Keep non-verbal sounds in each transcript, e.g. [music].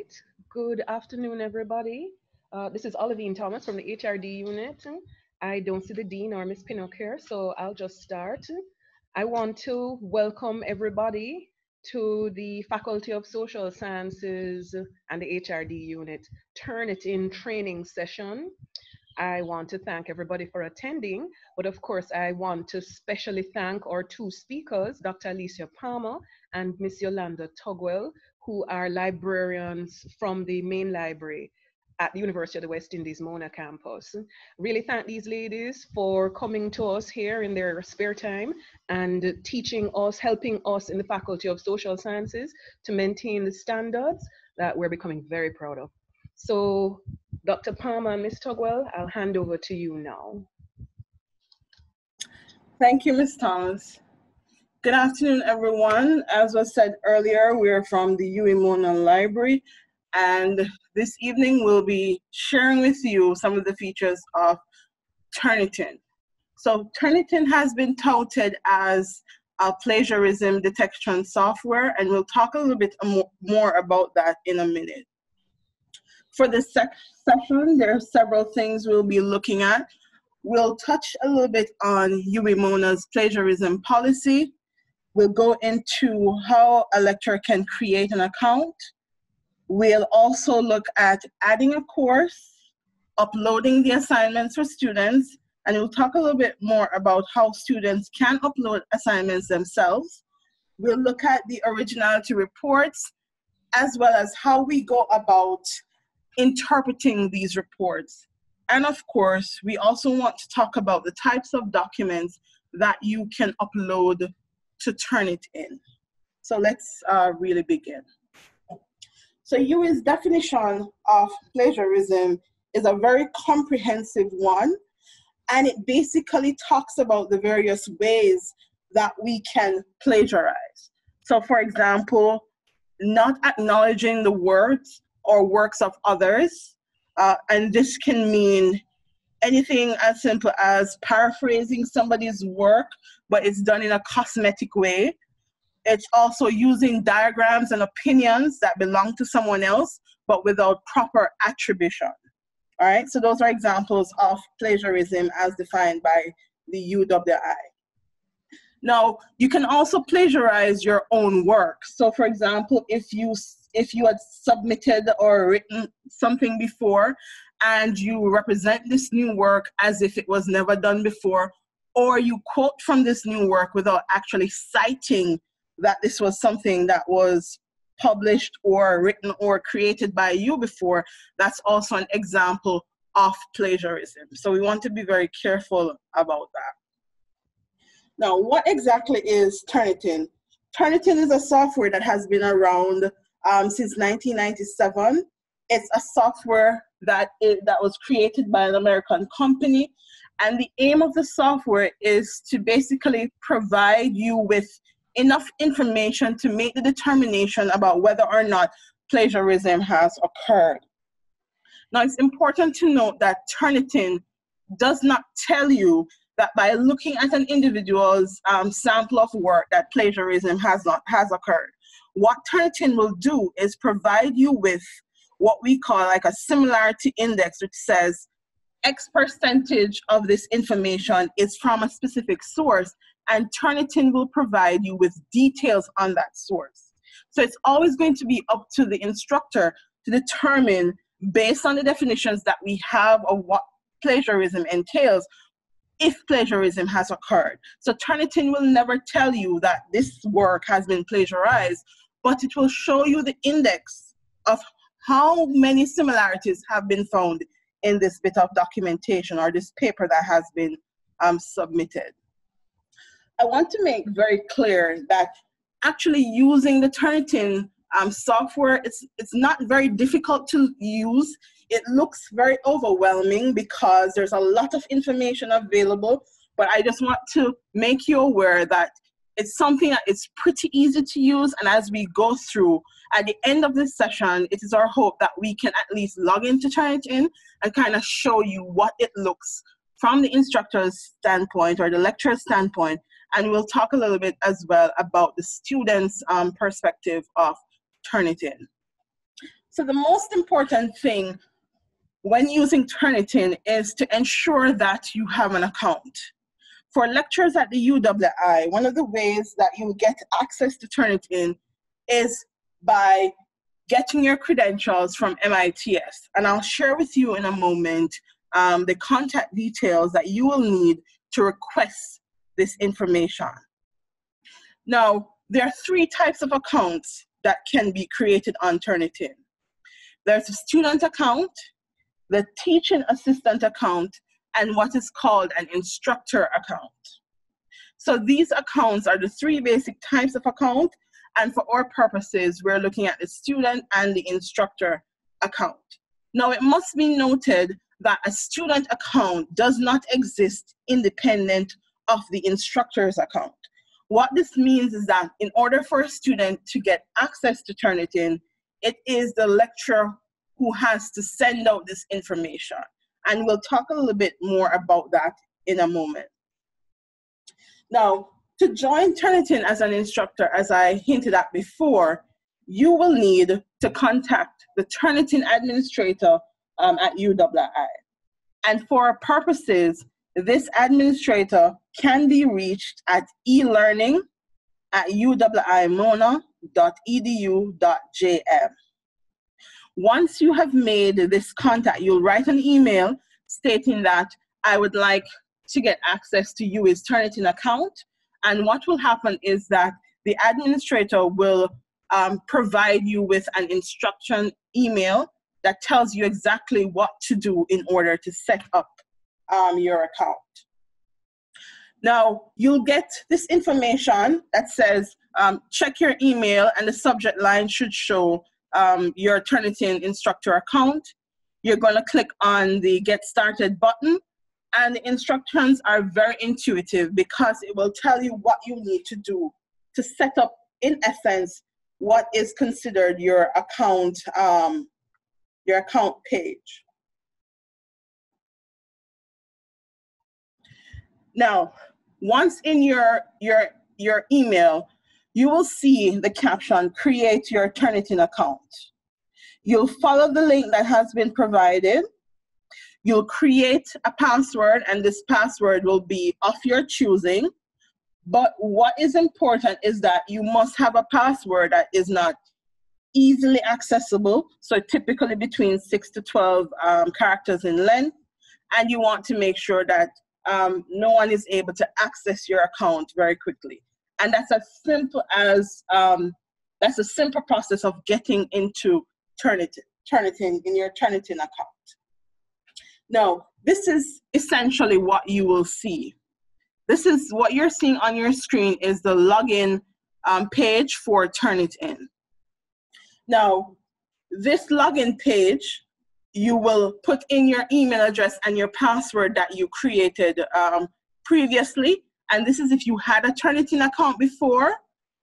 right. Good afternoon, everybody. Uh, this is Olivine Thomas from the HRD unit. I don't see the dean or Miss Pinnock here, so I'll just start. I want to welcome everybody to the Faculty of Social Sciences and the HRD unit Turnitin training session. I want to thank everybody for attending, but of course, I want to specially thank our two speakers, Dr. Alicia Palmer and Miss Yolanda Tugwell, who are librarians from the main library at the University of the West Indies Mona campus. Really thank these ladies for coming to us here in their spare time and teaching us, helping us in the Faculty of Social Sciences to maintain the standards that we're becoming very proud of. So Dr. Palmer and Ms. Tugwell, I'll hand over to you now. Thank you, Ms. Thomas. Good afternoon, everyone. As was said earlier, we're from the Mona Library, and this evening we'll be sharing with you some of the features of Turnitin. So Turnitin has been touted as a plagiarism detection software, and we'll talk a little bit more about that in a minute. For this session, there are several things we'll be looking at. We'll touch a little bit on UWI Mona's plagiarism policy. We'll go into how a lecturer can create an account. We'll also look at adding a course, uploading the assignments for students, and we'll talk a little bit more about how students can upload assignments themselves. We'll look at the originality reports, as well as how we go about interpreting these reports. And of course, we also want to talk about the types of documents that you can upload to Turnitin. So let's uh, really begin. So UWI's definition of plagiarism is a very comprehensive one, and it basically talks about the various ways that we can plagiarize. So for example, not acknowledging the words or works of others. Uh, and this can mean anything as simple as paraphrasing somebody's work, but it's done in a cosmetic way. It's also using diagrams and opinions that belong to someone else, but without proper attribution. All right, so those are examples of plagiarism as defined by the UWI. Now, you can also plagiarize your own work. So, for example, if you if you had submitted or written something before and you represent this new work as if it was never done before, or you quote from this new work without actually citing that this was something that was published or written or created by you before, that's also an example of plagiarism. So we want to be very careful about that. Now, what exactly is Turnitin? Turnitin is a software that has been around um, since 1997. It's a software that, that was created by an American company. And the aim of the software is to basically provide you with enough information to make the determination about whether or not plagiarism has occurred. Now, it's important to note that Turnitin does not tell you that by looking at an individual's um, sample of work that plagiarism has not has occurred. What Turnitin will do is provide you with what we call like a similarity index, which says X percentage of this information is from a specific source, and Turnitin will provide you with details on that source. So it's always going to be up to the instructor to determine, based on the definitions that we have of what plagiarism entails, if plagiarism has occurred. So Turnitin will never tell you that this work has been plagiarized, but it will show you the index of how many similarities have been found in this bit of documentation or this paper that has been um, submitted. I want to make very clear that actually using the Turnitin um, software, it's, it's not very difficult to use it looks very overwhelming because there's a lot of information available, but I just want to make you aware that it's something that is pretty easy to use. And as we go through, at the end of this session, it is our hope that we can at least log in to Turnitin and kind of show you what it looks from the instructor's standpoint or the lecturer's standpoint. And we'll talk a little bit as well about the student's um, perspective of Turnitin. So the most important thing when using Turnitin is to ensure that you have an account. For lectures at the UWI, one of the ways that you get access to Turnitin is by getting your credentials from MITS. And I'll share with you in a moment um, the contact details that you will need to request this information. Now, there are three types of accounts that can be created on Turnitin. There's a student account, the teaching assistant account, and what is called an instructor account. So these accounts are the three basic types of account, and for our purposes, we're looking at the student and the instructor account. Now, it must be noted that a student account does not exist independent of the instructor's account. What this means is that in order for a student to get access to Turnitin, it is the lecturer who has to send out this information. And we'll talk a little bit more about that in a moment. Now, to join Turnitin as an instructor, as I hinted at before, you will need to contact the Turnitin administrator um, at UWI. And for our purposes, this administrator can be reached at elearning at uwimona.edu.jm. Once you have made this contact, you'll write an email stating that I would like to get access to UWI's Turnitin account. And what will happen is that the administrator will um, provide you with an instruction email that tells you exactly what to do in order to set up um, your account. Now, you'll get this information that says um, check your email, and the subject line should show um, your Turnitin instructor account. You're going to click on the Get Started button, and the instructions are very intuitive because it will tell you what you need to do to set up, in essence, what is considered your account um, your account page. Now, once in your, your, your email, you will see the caption, create your Turnitin account. You'll follow the link that has been provided. You'll create a password and this password will be of your choosing. But what is important is that you must have a password that is not easily accessible, so typically between 6 to 12 um, characters in length, and you want to make sure that um, no one is able to access your account very quickly. And that's as simple as, um, that's a simple process of getting into Turnitin, Turnitin in your Turnitin account. Now, this is essentially what you will see. This is what you're seeing on your screen is the login um, page for Turnitin. Now, this login page, you will put in your email address and your password that you created um, previously. And this is if you had a Turnitin account before.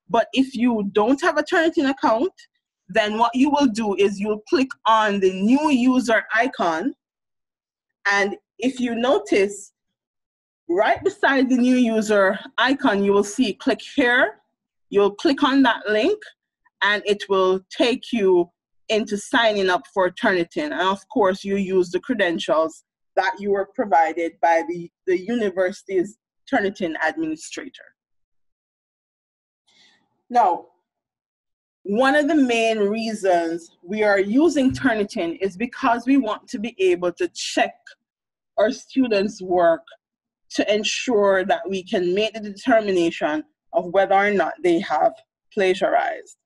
But if you don't have a Turnitin account, then what you will do is you'll click on the new user icon. And if you notice, right beside the new user icon, you will see click here. You'll click on that link and it will take you into signing up for Turnitin. And of course, you use the credentials that you were provided by the, the university's Turnitin administrator. Now, one of the main reasons we are using Turnitin is because we want to be able to check our students' work to ensure that we can make the determination of whether or not they have plagiarized.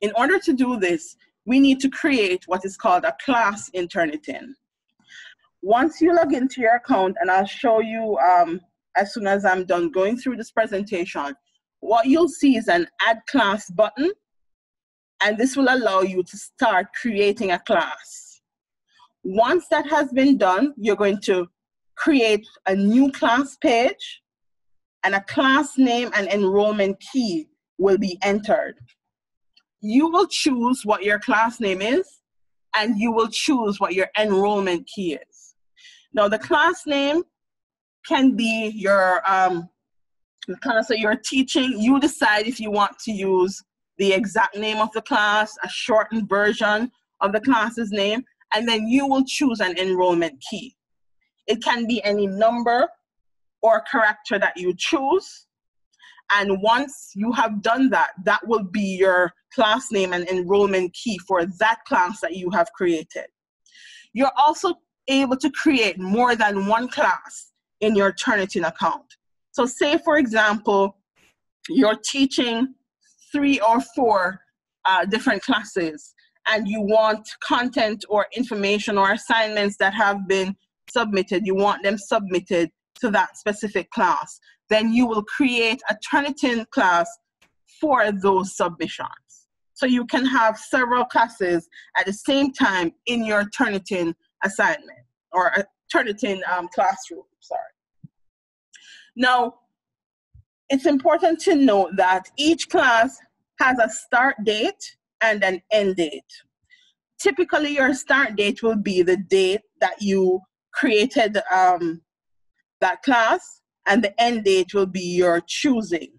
In order to do this, we need to create what is called a class in Turnitin. Once you log into your account, and I'll show you um, as soon as I'm done going through this presentation, what you'll see is an add class button, and this will allow you to start creating a class. Once that has been done, you're going to create a new class page, and a class name and enrollment key will be entered you will choose what your class name is and you will choose what your enrollment key is. Now, the class name can be your um, class that you're teaching. You decide if you want to use the exact name of the class, a shortened version, of the class's name, and then you will choose an enrollment key. It can be any number or character that you choose. And once you have done that, that will be your class name and enrollment key for that class that you have created. You're also able to create more than one class in your Turnitin account. So say, for example, you're teaching three or four uh, different classes and you want content or information or assignments that have been submitted, you want them submitted to that specific class, then you will create a Turnitin class for those submissions. So you can have several classes at the same time in your Turnitin assignment or a Turnitin um, classroom, sorry. Now, it's important to note that each class has a start date and an end date. Typically, your start date will be the date that you created um, that class, and the end date will be your choosing.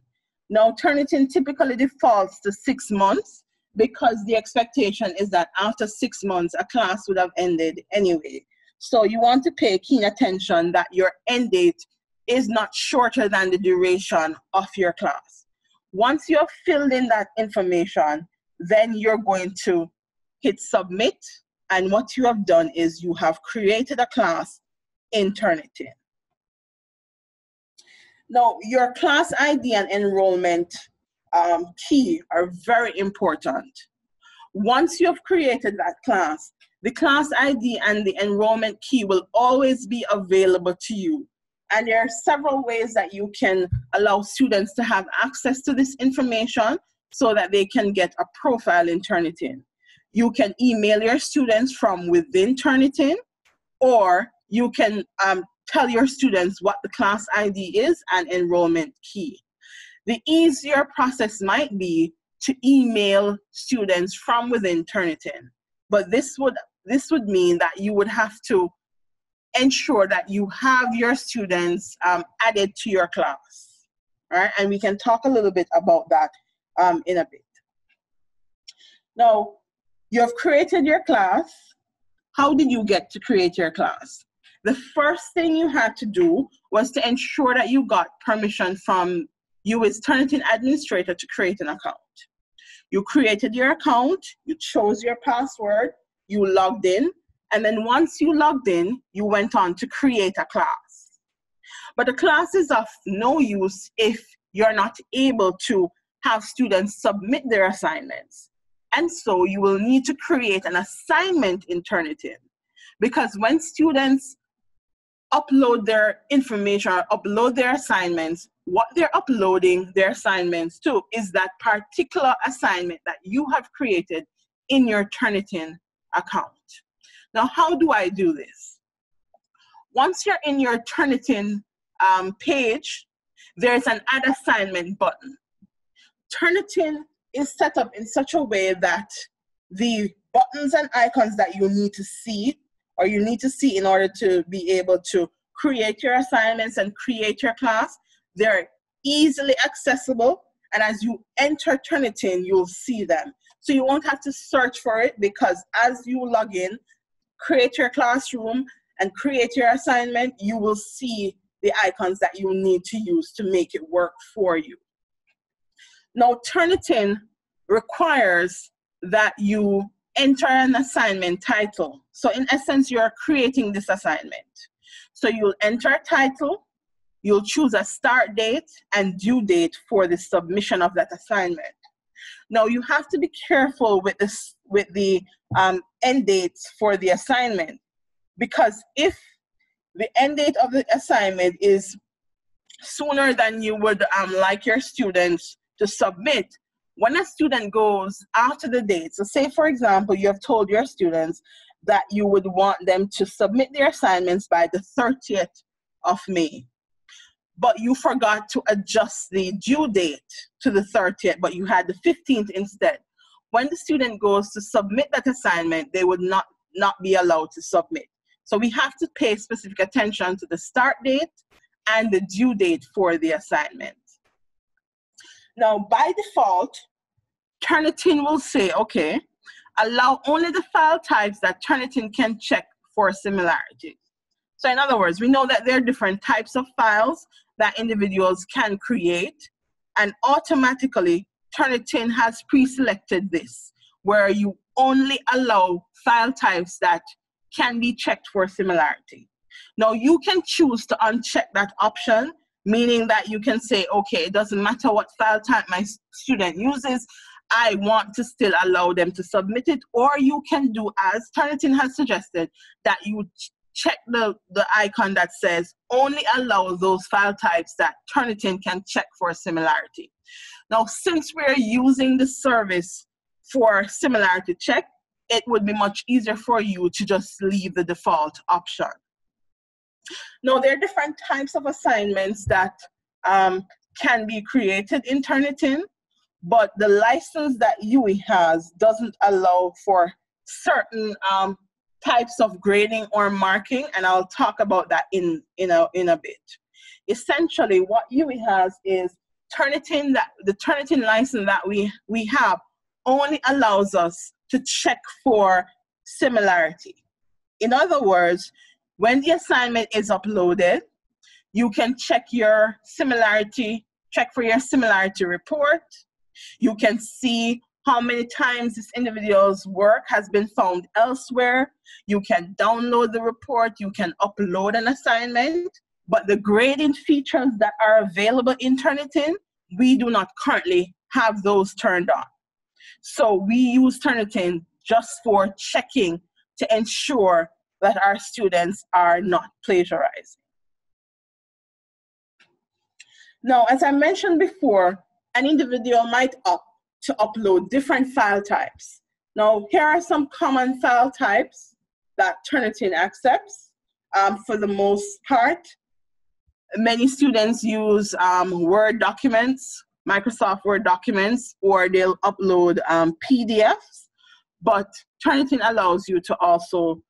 Now, Turnitin typically defaults to six months because the expectation is that after six months, a class would have ended anyway. So you want to pay keen attention that your end date is not shorter than the duration of your class. Once you have filled in that information, then you're going to hit submit. And what you have done is you have created a class in Turnitin. Now, your class ID and enrollment um, key are very important. Once you have created that class, the class ID and the enrollment key will always be available to you. And there are several ways that you can allow students to have access to this information so that they can get a profile in Turnitin. You can email your students from within Turnitin, or you can um, tell your students what the class ID is and enrollment key. The easier process might be to email students from within Turnitin, but this would this would mean that you would have to ensure that you have your students um, added to your class, right? And we can talk a little bit about that um, in a bit. Now, you have created your class. How did you get to create your class? The first thing you had to do was to ensure that you got permission from you as Turnitin administrator to create an account. You created your account, you chose your password, you logged in, and then once you logged in, you went on to create a class. But the class is of no use if you're not able to have students submit their assignments. And so you will need to create an assignment in Turnitin. Because when students upload their information or upload their assignments, what they're uploading their assignments to is that particular assignment that you have created in your Turnitin account. Now, how do I do this? Once you're in your Turnitin um, page, there's an add assignment button. Turnitin is set up in such a way that the buttons and icons that you need to see or you need to see in order to be able to create your assignments and create your class, they're easily accessible. And as you enter Turnitin, you'll see them. So you won't have to search for it because as you log in, create your classroom, and create your assignment, you will see the icons that you need to use to make it work for you. Now, Turnitin requires that you enter an assignment title. So in essence, you're creating this assignment. So you'll enter a title, you'll choose a start date and due date for the submission of that assignment. Now you have to be careful with this with the um, end dates for the assignment. Because if the end date of the assignment is sooner than you would um, like your students to submit, when a student goes after the date, so say for example, you have told your students that you would want them to submit their assignments by the 30th of May but you forgot to adjust the due date to the 30th, but you had the 15th instead. When the student goes to submit that assignment, they would not, not be allowed to submit. So we have to pay specific attention to the start date and the due date for the assignment. Now, by default, Turnitin will say, okay, allow only the file types that Turnitin can check for similarity. So in other words, we know that there are different types of files that individuals can create and automatically Turnitin has pre-selected this where you only allow file types that can be checked for similarity. Now you can choose to uncheck that option, meaning that you can say, okay, it doesn't matter what file type my student uses, I want to still allow them to submit it, or you can do as Turnitin has suggested, that you check the, the icon that says only allow those file types that Turnitin can check for similarity. Now, since we're using the service for similarity check, it would be much easier for you to just leave the default option. Now, there are different types of assignments that um, can be created in Turnitin, but the license that UWI has doesn't allow for certain um, types of grading or marking, and I'll talk about that in, in, a, in a bit. Essentially, what UWI has is Turnitin, that, the Turnitin license that we, we have only allows us to check for similarity. In other words, when the assignment is uploaded, you can check your similarity, check for your similarity report. You can see how many times this individual's work has been found elsewhere. You can download the report, you can upload an assignment, but the grading features that are available in Turnitin, we do not currently have those turned on. So we use Turnitin just for checking to ensure that our students are not plagiarizing. Now, as I mentioned before, an individual might opt to upload different file types. Now, here are some common file types that Turnitin accepts. Um, for the most part, many students use um, Word documents, Microsoft Word documents, or they'll upload um, PDFs, but Turnitin allows you to also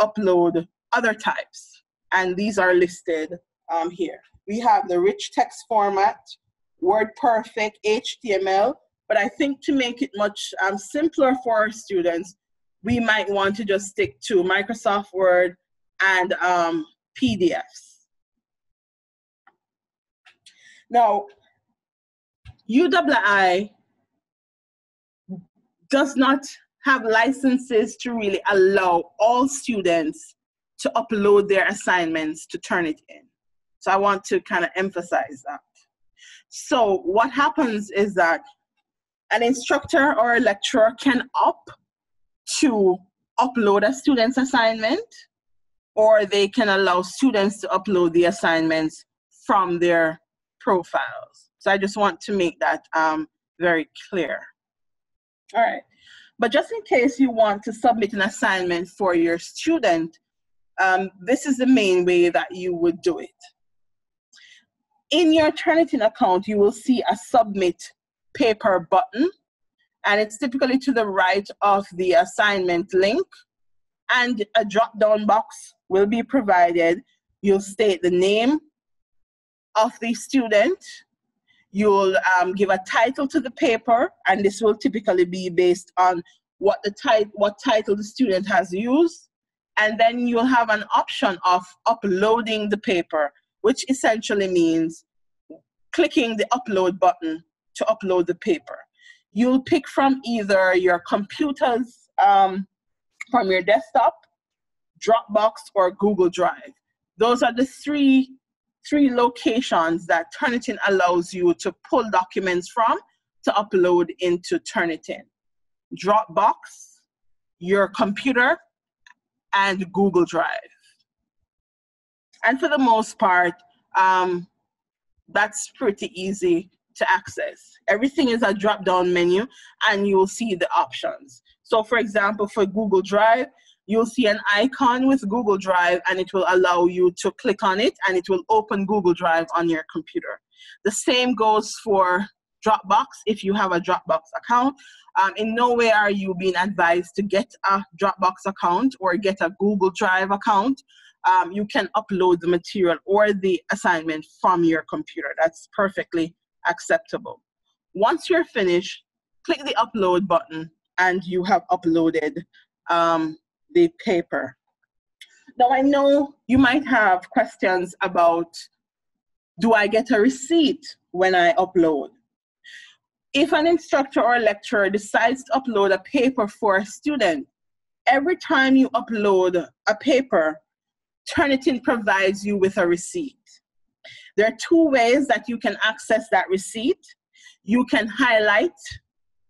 upload other types, and these are listed um, here. We have the rich text format, WordPerfect, HTML, but I think to make it much um, simpler for our students, we might want to just stick to Microsoft Word and um, PDFs. Now, UWI does not have licenses to really allow all students to upload their assignments to Turnitin. So I want to kind of emphasize that. So what happens is that an instructor or a lecturer can opt to upload a student's assignment or they can allow students to upload the assignments from their profiles. So I just want to make that um, very clear. All right. But just in case you want to submit an assignment for your student, um, this is the main way that you would do it. In your Turnitin account, you will see a submit paper button, and it's typically to the right of the assignment link, and a drop-down box will be provided. You'll state the name of the student, you'll um, give a title to the paper, and this will typically be based on what the what title the student has used, and then you'll have an option of uploading the paper, which essentially means clicking the upload button to upload the paper. You'll pick from either your computers, um, from your desktop, Dropbox, or Google Drive. Those are the three, three locations that Turnitin allows you to pull documents from to upload into Turnitin. Dropbox, your computer, and Google Drive. And for the most part, um, that's pretty easy to access. Everything is a drop down menu and you'll see the options. So for example, for Google Drive, you'll see an icon with Google Drive and it will allow you to click on it and it will open Google Drive on your computer. The same goes for Dropbox if you have a Dropbox account. Um, in no way are you being advised to get a Dropbox account or get a Google Drive account. Um, you can upload the material or the assignment from your computer. That's perfectly acceptable. Once you're finished, click the upload button and you have uploaded um, the paper. Now I know you might have questions about, do I get a receipt when I upload? If an instructor or lecturer decides to upload a paper for a student, every time you upload a paper, Turnitin provides you with a receipt. There are two ways that you can access that receipt. You can highlight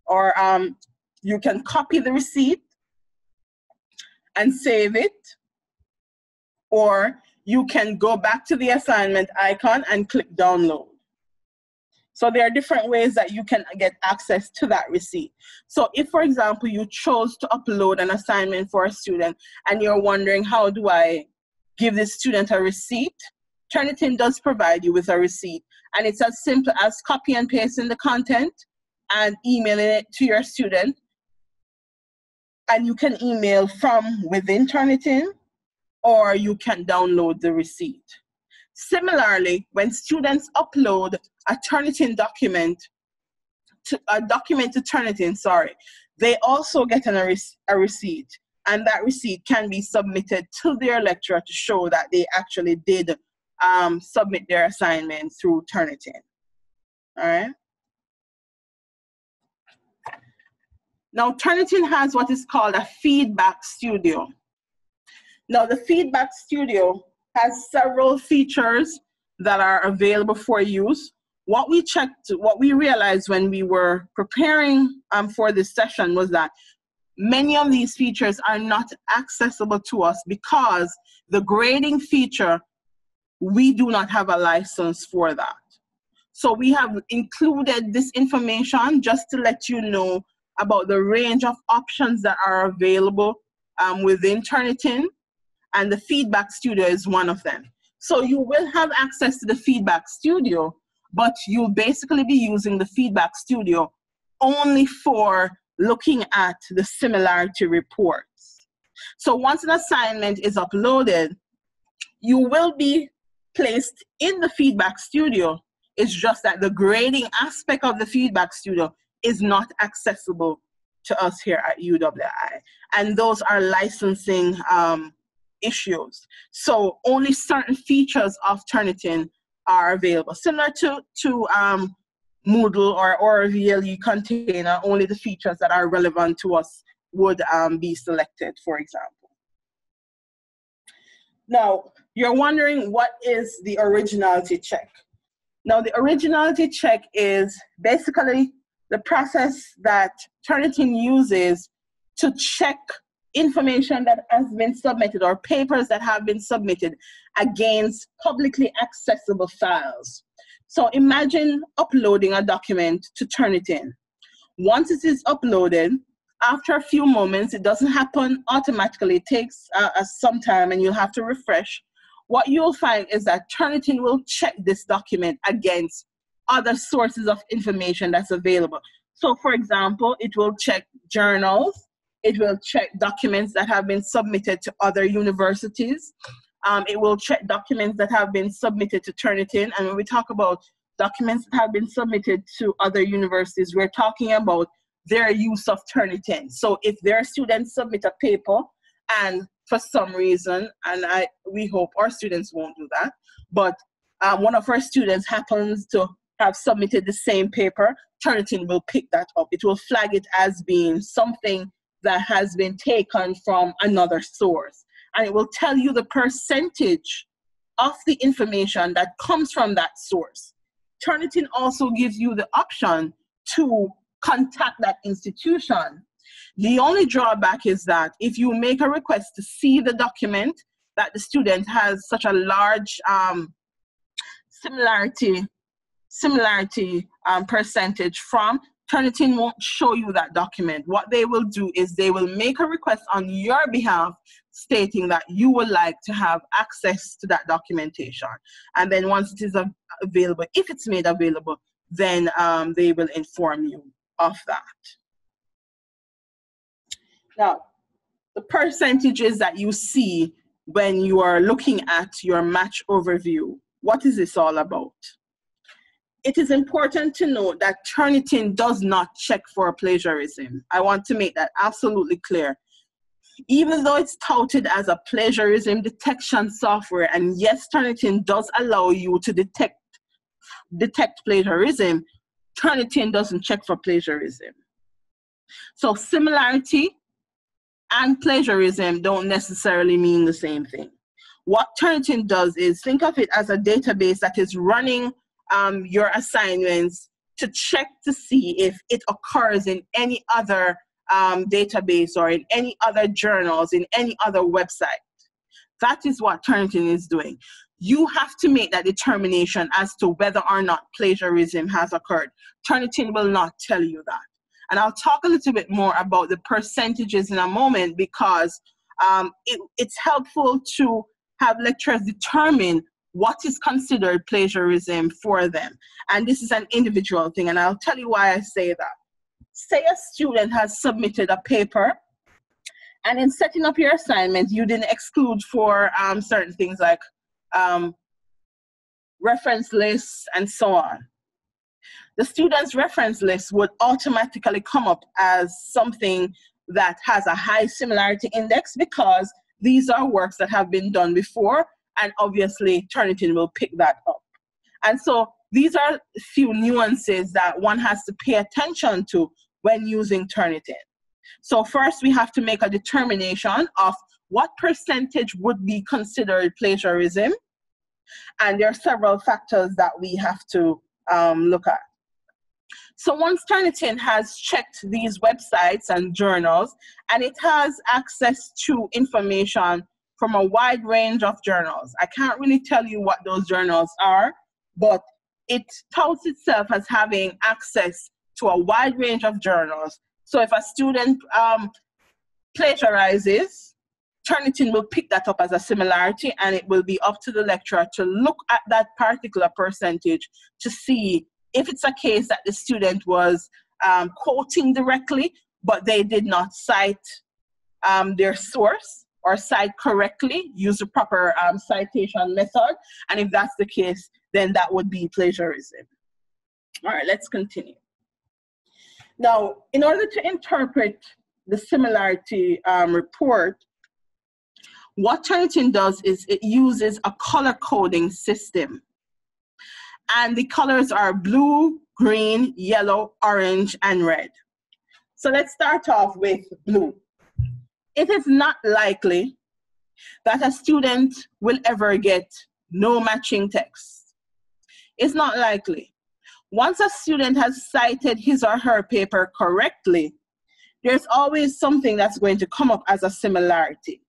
or um, you can copy the receipt and save it, or you can go back to the assignment icon and click download. So there are different ways that you can get access to that receipt. So if, for example, you chose to upload an assignment for a student and you're wondering, how do I give this student a receipt? Turnitin does provide you with a receipt. And it's as simple as copy and pasting the content and emailing it to your student. And you can email from within Turnitin or you can download the receipt. Similarly, when students upload a Turnitin document, to, a document to Turnitin, sorry, they also get an, a, a receipt. And that receipt can be submitted to their lecturer to show that they actually did um, submit their assignment through Turnitin. All right. Now, Turnitin has what is called a feedback studio. Now, the feedback studio has several features that are available for use. What we checked, what we realized when we were preparing um, for this session was that many of these features are not accessible to us because the grading feature, we do not have a license for that. So we have included this information just to let you know about the range of options that are available um, within Turnitin and the feedback studio is one of them. So you will have access to the feedback studio, but you'll basically be using the feedback studio only for looking at the similarity reports. So once an assignment is uploaded, you will be placed in the feedback studio. It's just that the grading aspect of the feedback studio is not accessible to us here at UWI. And those are licensing um, issues. So only certain features of Turnitin are available. Similar to, to um, Moodle or, or VLE container, only the features that are relevant to us would um, be selected, for example. Now, you're wondering what is the originality check? Now, the originality check is basically the process that Turnitin uses to check information that has been submitted or papers that have been submitted against publicly accessible files. So imagine uploading a document to Turnitin. Once it is uploaded, after a few moments, it doesn't happen automatically. It takes uh, uh, some time and you'll have to refresh. What you'll find is that Turnitin will check this document against other sources of information that's available. So for example, it will check journals, it will check documents that have been submitted to other universities. Um, it will check documents that have been submitted to Turnitin. And when we talk about documents that have been submitted to other universities, we're talking about their use of Turnitin. So if their students submit a paper and for some reason, and I we hope our students won't do that, but um, one of our students happens to have submitted the same paper, Turnitin will pick that up. It will flag it as being something that has been taken from another source. And it will tell you the percentage of the information that comes from that source. Turnitin also gives you the option to contact that institution. The only drawback is that if you make a request to see the document that the student has such a large um, similarity similarity um, percentage from, Turnitin won't show you that document. What they will do is they will make a request on your behalf stating that you would like to have access to that documentation. And then once it is available, if it's made available, then um, they will inform you of that. Now, the percentages that you see when you are looking at your match overview, what is this all about? it is important to note that Turnitin does not check for plagiarism. I want to make that absolutely clear. Even though it's touted as a plagiarism detection software, and yes, Turnitin does allow you to detect detect plagiarism, Turnitin doesn't check for plagiarism. So similarity and plagiarism don't necessarily mean the same thing. What Turnitin does is think of it as a database that is running um, your assignments to check to see if it occurs in any other um, database or in any other journals, in any other website. That is what Turnitin is doing. You have to make that determination as to whether or not plagiarism has occurred. Turnitin will not tell you that. And I'll talk a little bit more about the percentages in a moment because um, it, it's helpful to have lecturers determine what is considered plagiarism for them. And this is an individual thing, and I'll tell you why I say that. Say a student has submitted a paper, and in setting up your assignment, you didn't exclude for um, certain things like um, reference lists and so on. The student's reference list would automatically come up as something that has a high similarity index because these are works that have been done before and obviously Turnitin will pick that up. And so these are a few nuances that one has to pay attention to when using Turnitin. So first we have to make a determination of what percentage would be considered plagiarism. And there are several factors that we have to um, look at. So once Turnitin has checked these websites and journals, and it has access to information from a wide range of journals. I can't really tell you what those journals are, but it touts itself as having access to a wide range of journals. So if a student um, plagiarizes, Turnitin will pick that up as a similarity and it will be up to the lecturer to look at that particular percentage to see if it's a case that the student was um, quoting directly, but they did not cite um, their source or cite correctly, use the proper um, citation method. And if that's the case, then that would be plagiarism. All right, let's continue. Now, in order to interpret the similarity um, report, what Turnitin does is it uses a color coding system. And the colors are blue, green, yellow, orange, and red. So let's start off with blue it is not likely that a student will ever get no matching text. It's not likely. Once a student has cited his or her paper correctly, there's always something that's going to come up as a similarity.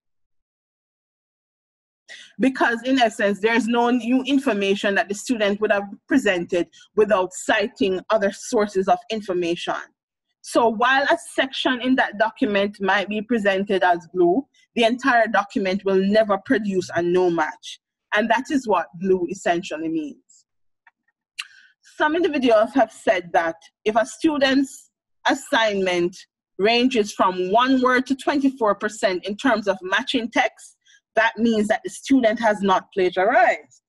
Because in essence, there's no new information that the student would have presented without citing other sources of information. So while a section in that document might be presented as blue, the entire document will never produce a no match. And that is what blue essentially means. Some individuals have said that if a student's assignment ranges from one word to 24% in terms of matching text, that means that the student has not plagiarized.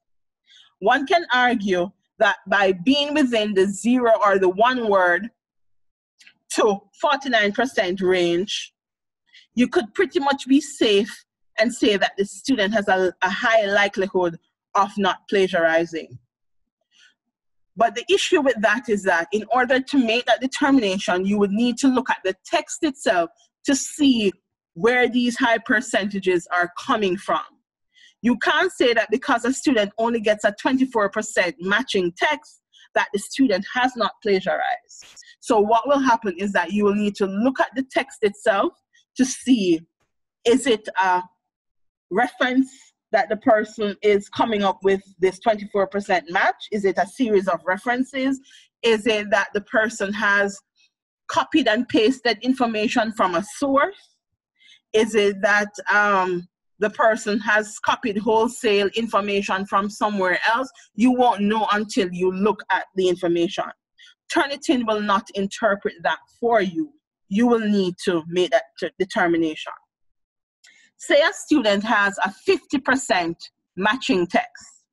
One can argue that by being within the zero or the one word to 49% range, you could pretty much be safe and say that the student has a, a high likelihood of not plagiarizing. But the issue with that is that in order to make that determination, you would need to look at the text itself to see where these high percentages are coming from. You can't say that because a student only gets a 24% matching text that the student has not plagiarized. So what will happen is that you will need to look at the text itself to see is it a reference that the person is coming up with this 24% match? Is it a series of references? Is it that the person has copied and pasted information from a source? Is it that um, the person has copied wholesale information from somewhere else? You won't know until you look at the information. Turnitin will not interpret that for you. You will need to make that determination. Say a student has a 50% matching text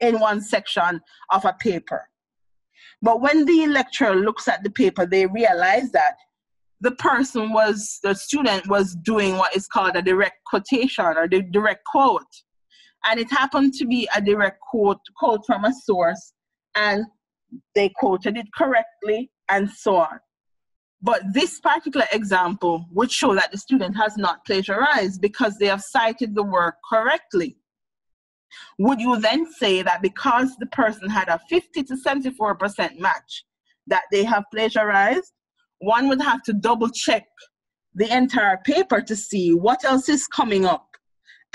in one section of a paper. But when the lecturer looks at the paper, they realize that the person was, the student was doing what is called a direct quotation or the direct quote. And it happened to be a direct quote, quote from a source, and they quoted it correctly and so on. But this particular example would show that the student has not plagiarized because they have cited the work correctly. Would you then say that because the person had a 50 to 74% match, that they have plagiarized? One would have to double check the entire paper to see what else is coming up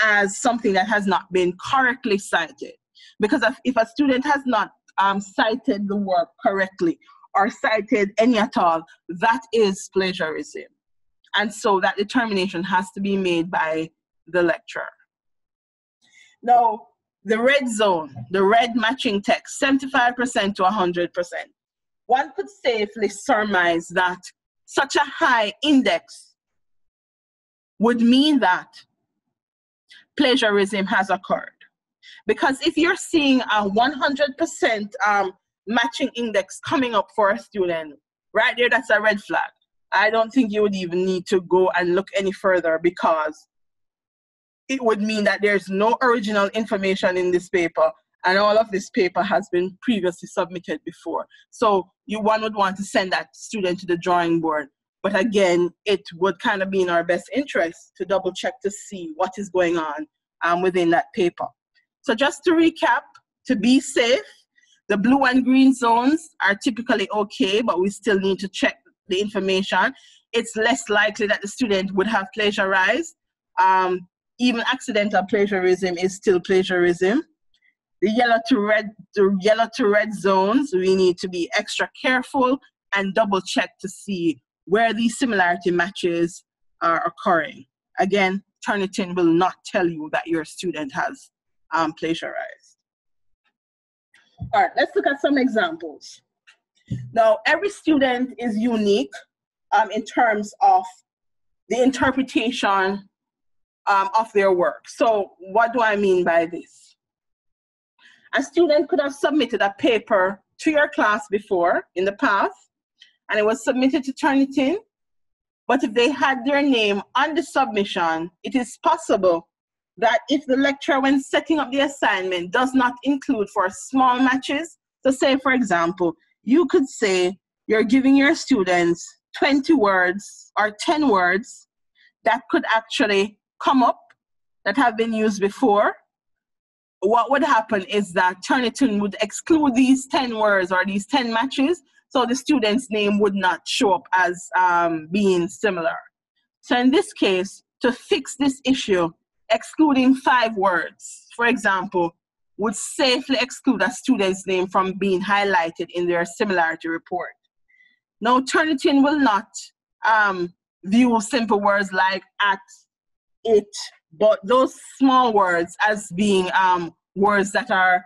as something that has not been correctly cited. Because if, a student has not um, cited the work correctly or cited any at all, that is plagiarism. And so that determination has to be made by the lecturer. Now, the red zone, the red matching text, 75% to 100%. One could safely surmise that such a high index would mean that plagiarism has occurred. Because if you're seeing a 100% um, matching index coming up for a student, right there, that's a red flag. I don't think you would even need to go and look any further because it would mean that there's no original information in this paper and all of this paper has been previously submitted before. So you one would want to send that student to the drawing board. But again, it would kind of be in our best interest to double check to see what is going on um, within that paper. So just to recap, to be safe, the blue and green zones are typically okay, but we still need to check the information. It's less likely that the student would have plagiarized. Um, even accidental plagiarism is still plagiarism. The yellow to red, the yellow to red zones, we need to be extra careful and double check to see where these similarity matches are occurring. Again, Turnitin will not tell you that your student has um, plagiarized. All right, let's look at some examples. Now, every student is unique um, in terms of the interpretation um, of their work. So what do I mean by this? A student could have submitted a paper to your class before in the past, and it was submitted to Turnitin. But if they had their name on the submission, it is possible that if the lecturer, when setting up the assignment, does not include for small matches, so say, for example, you could say you're giving your students 20 words or 10 words that could actually come up that have been used before. What would happen is that Turnitin would exclude these 10 words or these 10 matches, so the student's name would not show up as um, being similar. So in this case, to fix this issue, excluding five words, for example, would safely exclude a student's name from being highlighted in their similarity report. Now, Turnitin will not um, view simple words like at, it, but those small words as being um, words that are,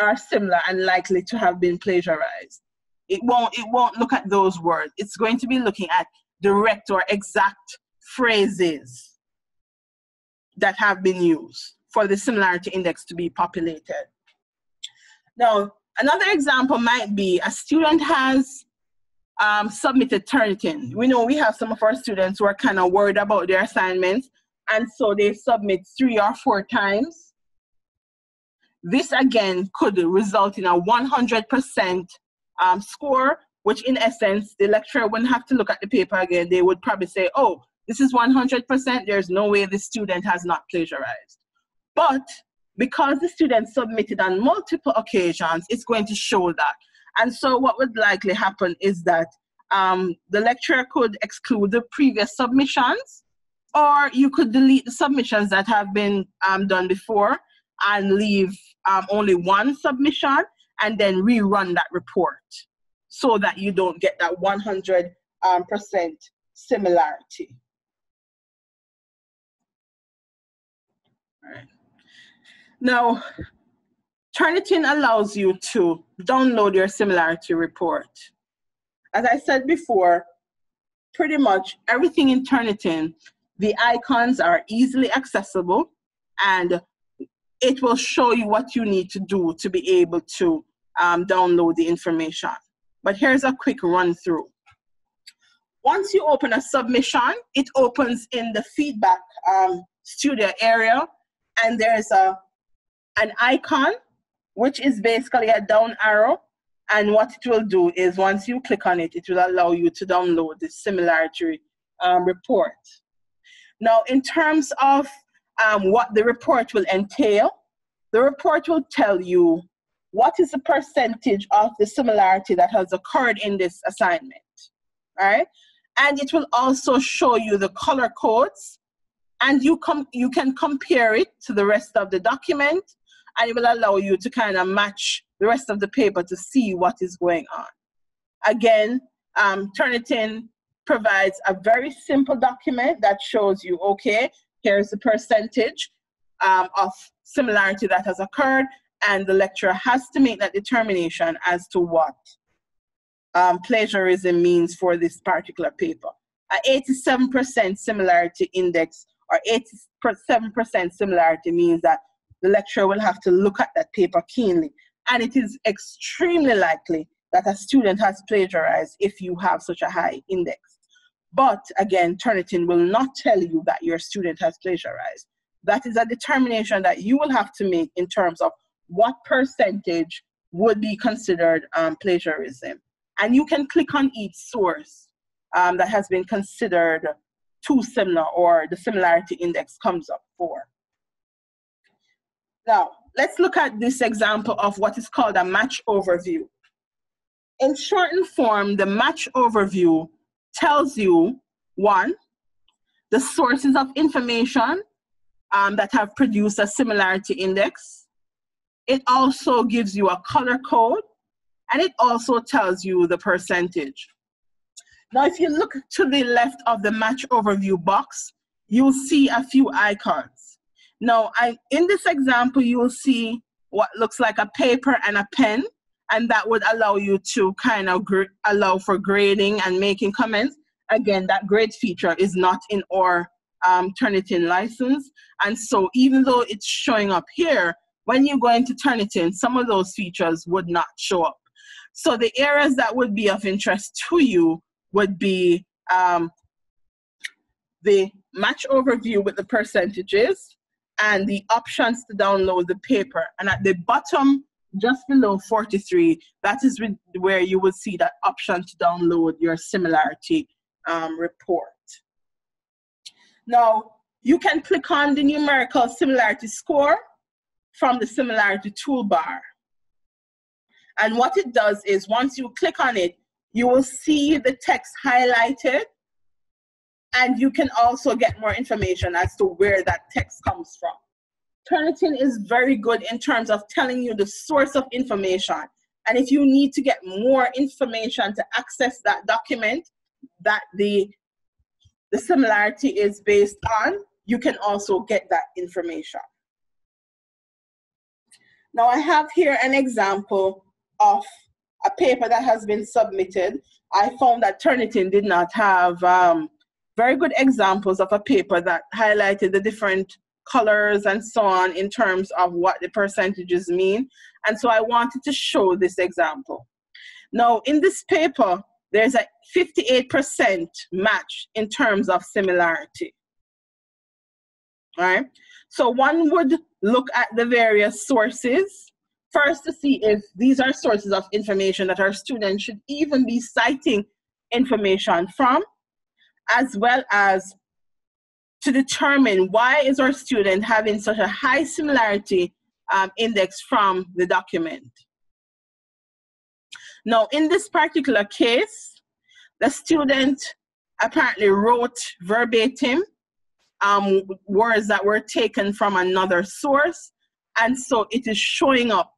are similar and likely to have been plagiarized. It won't, it won't look at those words. It's going to be looking at direct or exact phrases that have been used for the similarity index to be populated. Now, another example might be a student has um, submitted Turnitin. We know we have some of our students who are kind of worried about their assignments, and so they submit three or four times. This again could result in a 100% um, score, which in essence, the lecturer wouldn't have to look at the paper again. They would probably say, oh, this is 100%, there's no way the student has not plagiarized. But because the student submitted on multiple occasions, it's going to show that. And so what would likely happen is that um, the lecturer could exclude the previous submissions, or you could delete the submissions that have been um, done before and leave um, only one submission and then rerun that report so that you don't get that 100% um, similarity. Now, Turnitin allows you to download your similarity report. As I said before, pretty much everything in Turnitin, the icons are easily accessible and it will show you what you need to do to be able to um, download the information. But here's a quick run through. Once you open a submission, it opens in the feedback um, studio area and there's a an icon which is basically a down arrow and what it will do is once you click on it, it will allow you to download the similarity um, report. Now, in terms of um, what the report will entail, the report will tell you what is the percentage of the similarity that has occurred in this assignment, right? And it will also show you the color codes and you, com- you can compare it to the rest of the document and it will allow you to kind of match the rest of the paper to see what is going on. Again, um, Turnitin provides a very simple document that shows you, okay, here's the percentage um, of similarity that has occurred, and the lecturer has to make that determination as to what um, plagiarism means for this particular paper. An 87% similarity index or 87% similarity means that the lecturer will have to look at that paper keenly. And it is extremely likely that a student has plagiarized if you have such a high index. But again, Turnitin will not tell you that your student has plagiarized. That is a determination that you will have to make in terms of what percentage would be considered um, plagiarism. And you can click on each source um, that has been considered too similar or the similarity index comes up for. Now, let's look at this example of what is called a match overview. In shortened form, the match overview tells you, one, the sources of information um, that have produced a similarity index. It also gives you a color code, and it also tells you the percentage. Now, if you look to the left of the match overview box, you'll see a few icons. Now, I, in this example, you will see what looks like a paper and a pen, and that would allow you to kind of allow for grading and making comments. Again, that grade feature is not in our um, Turnitin license, and so even though it's showing up here, when you go into Turnitin, some of those features would not show up. So the areas that would be of interest to you would be um, the match overview with the percentages and the options to download the paper. And at the bottom, just below 43, that is where you will see that option to download your similarity um, report. Now, you can click on the numerical similarity score from the similarity toolbar. And what it does is once you click on it, you will see the text highlighted and you can also get more information as to where that text comes from. Turnitin is very good in terms of telling you the source of information. And if you need to get more information to access that document that the, the similarity is based on, you can also get that information. Now I have here an example of a paper that has been submitted. I found that Turnitin did not have um, very good examples of a paper that highlighted the different colors and so on in terms of what the percentages mean. And so I wanted to show this example. Now, in this paper, there's a 58% match in terms of similarity. All right? So one would look at the various sources first to see if these are sources of information that our students should even be citing information from as well as to determine why is our student having such a high similarity um, index from the document. Now, in this particular case, the student apparently wrote verbatim um, words that were taken from another source, and so it is showing up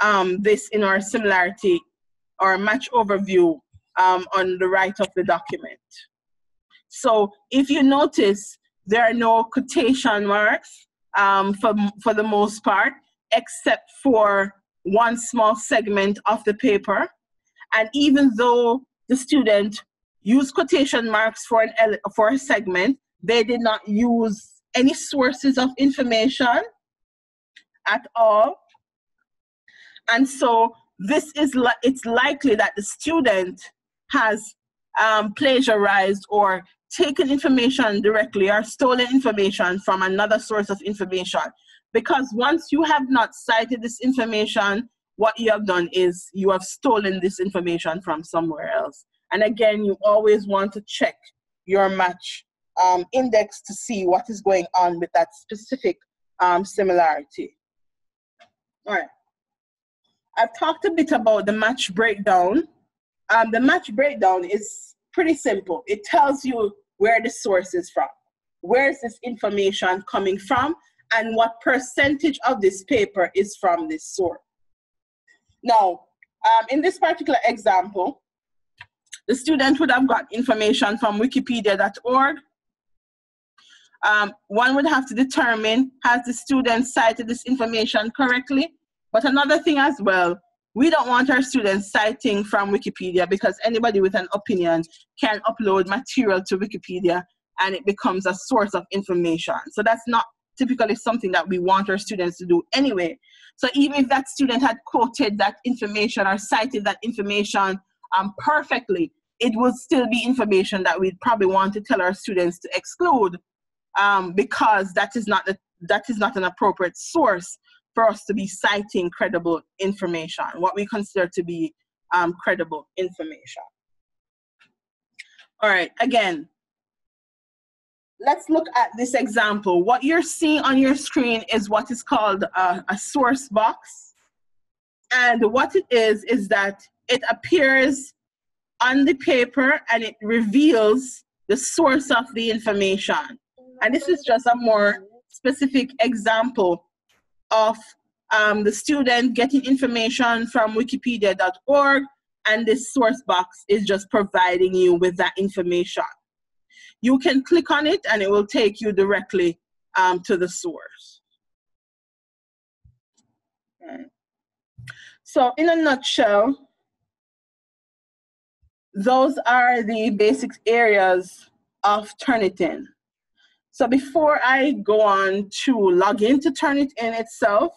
um, this in our similarity or match overview um, on the right of the document. So if you notice, there are no quotation marks um, for, for the most part, except for one small segment of the paper. And even though the student used quotation marks for, an, for a segment, they did not use any sources of information at all. And so this is li- it's likely that the student has um, plagiarized or taken information directly or stolen information from another source of information. Because once you have not cited this information, what you have done is you have stolen this information from somewhere else. And again, you always want to check your match um, index to see what is going on with that specific um, similarity. All right. I've talked a bit about the match breakdown. Um, the match breakdown is pretty simple. It tells you where the source is from. Where is this information coming from? And what percentage of this paper is from this source? Now, um, in this particular example, the student would have got information from wikipedia.org. Um, one would have to determine has the student cited this information correctly? But another thing as well, we don't want our students citing from Wikipedia because anybody with an opinion can upload material to Wikipedia and it becomes a source of information. So that's not typically something that we want our students to do anyway. So even if that student had quoted that information or cited that information um, perfectly, it would still be information that we'd probably want to tell our students to exclude um, because that is not the, that is not an appropriate source for us to be citing credible information, what we consider to be um, credible information. All right, again, let's look at this example. What you're seeing on your screen is what is called a, a source box. And what it is, is that it appears on the paper and it reveals the source of the information. And this is just a more specific example of um, the student getting information from wikipedia.org and this source box is just providing you with that information. You can click on it and it will take you directly um, to the source. So in a nutshell, those are the basic areas of Turnitin. So before I go on to log into Turnitin itself,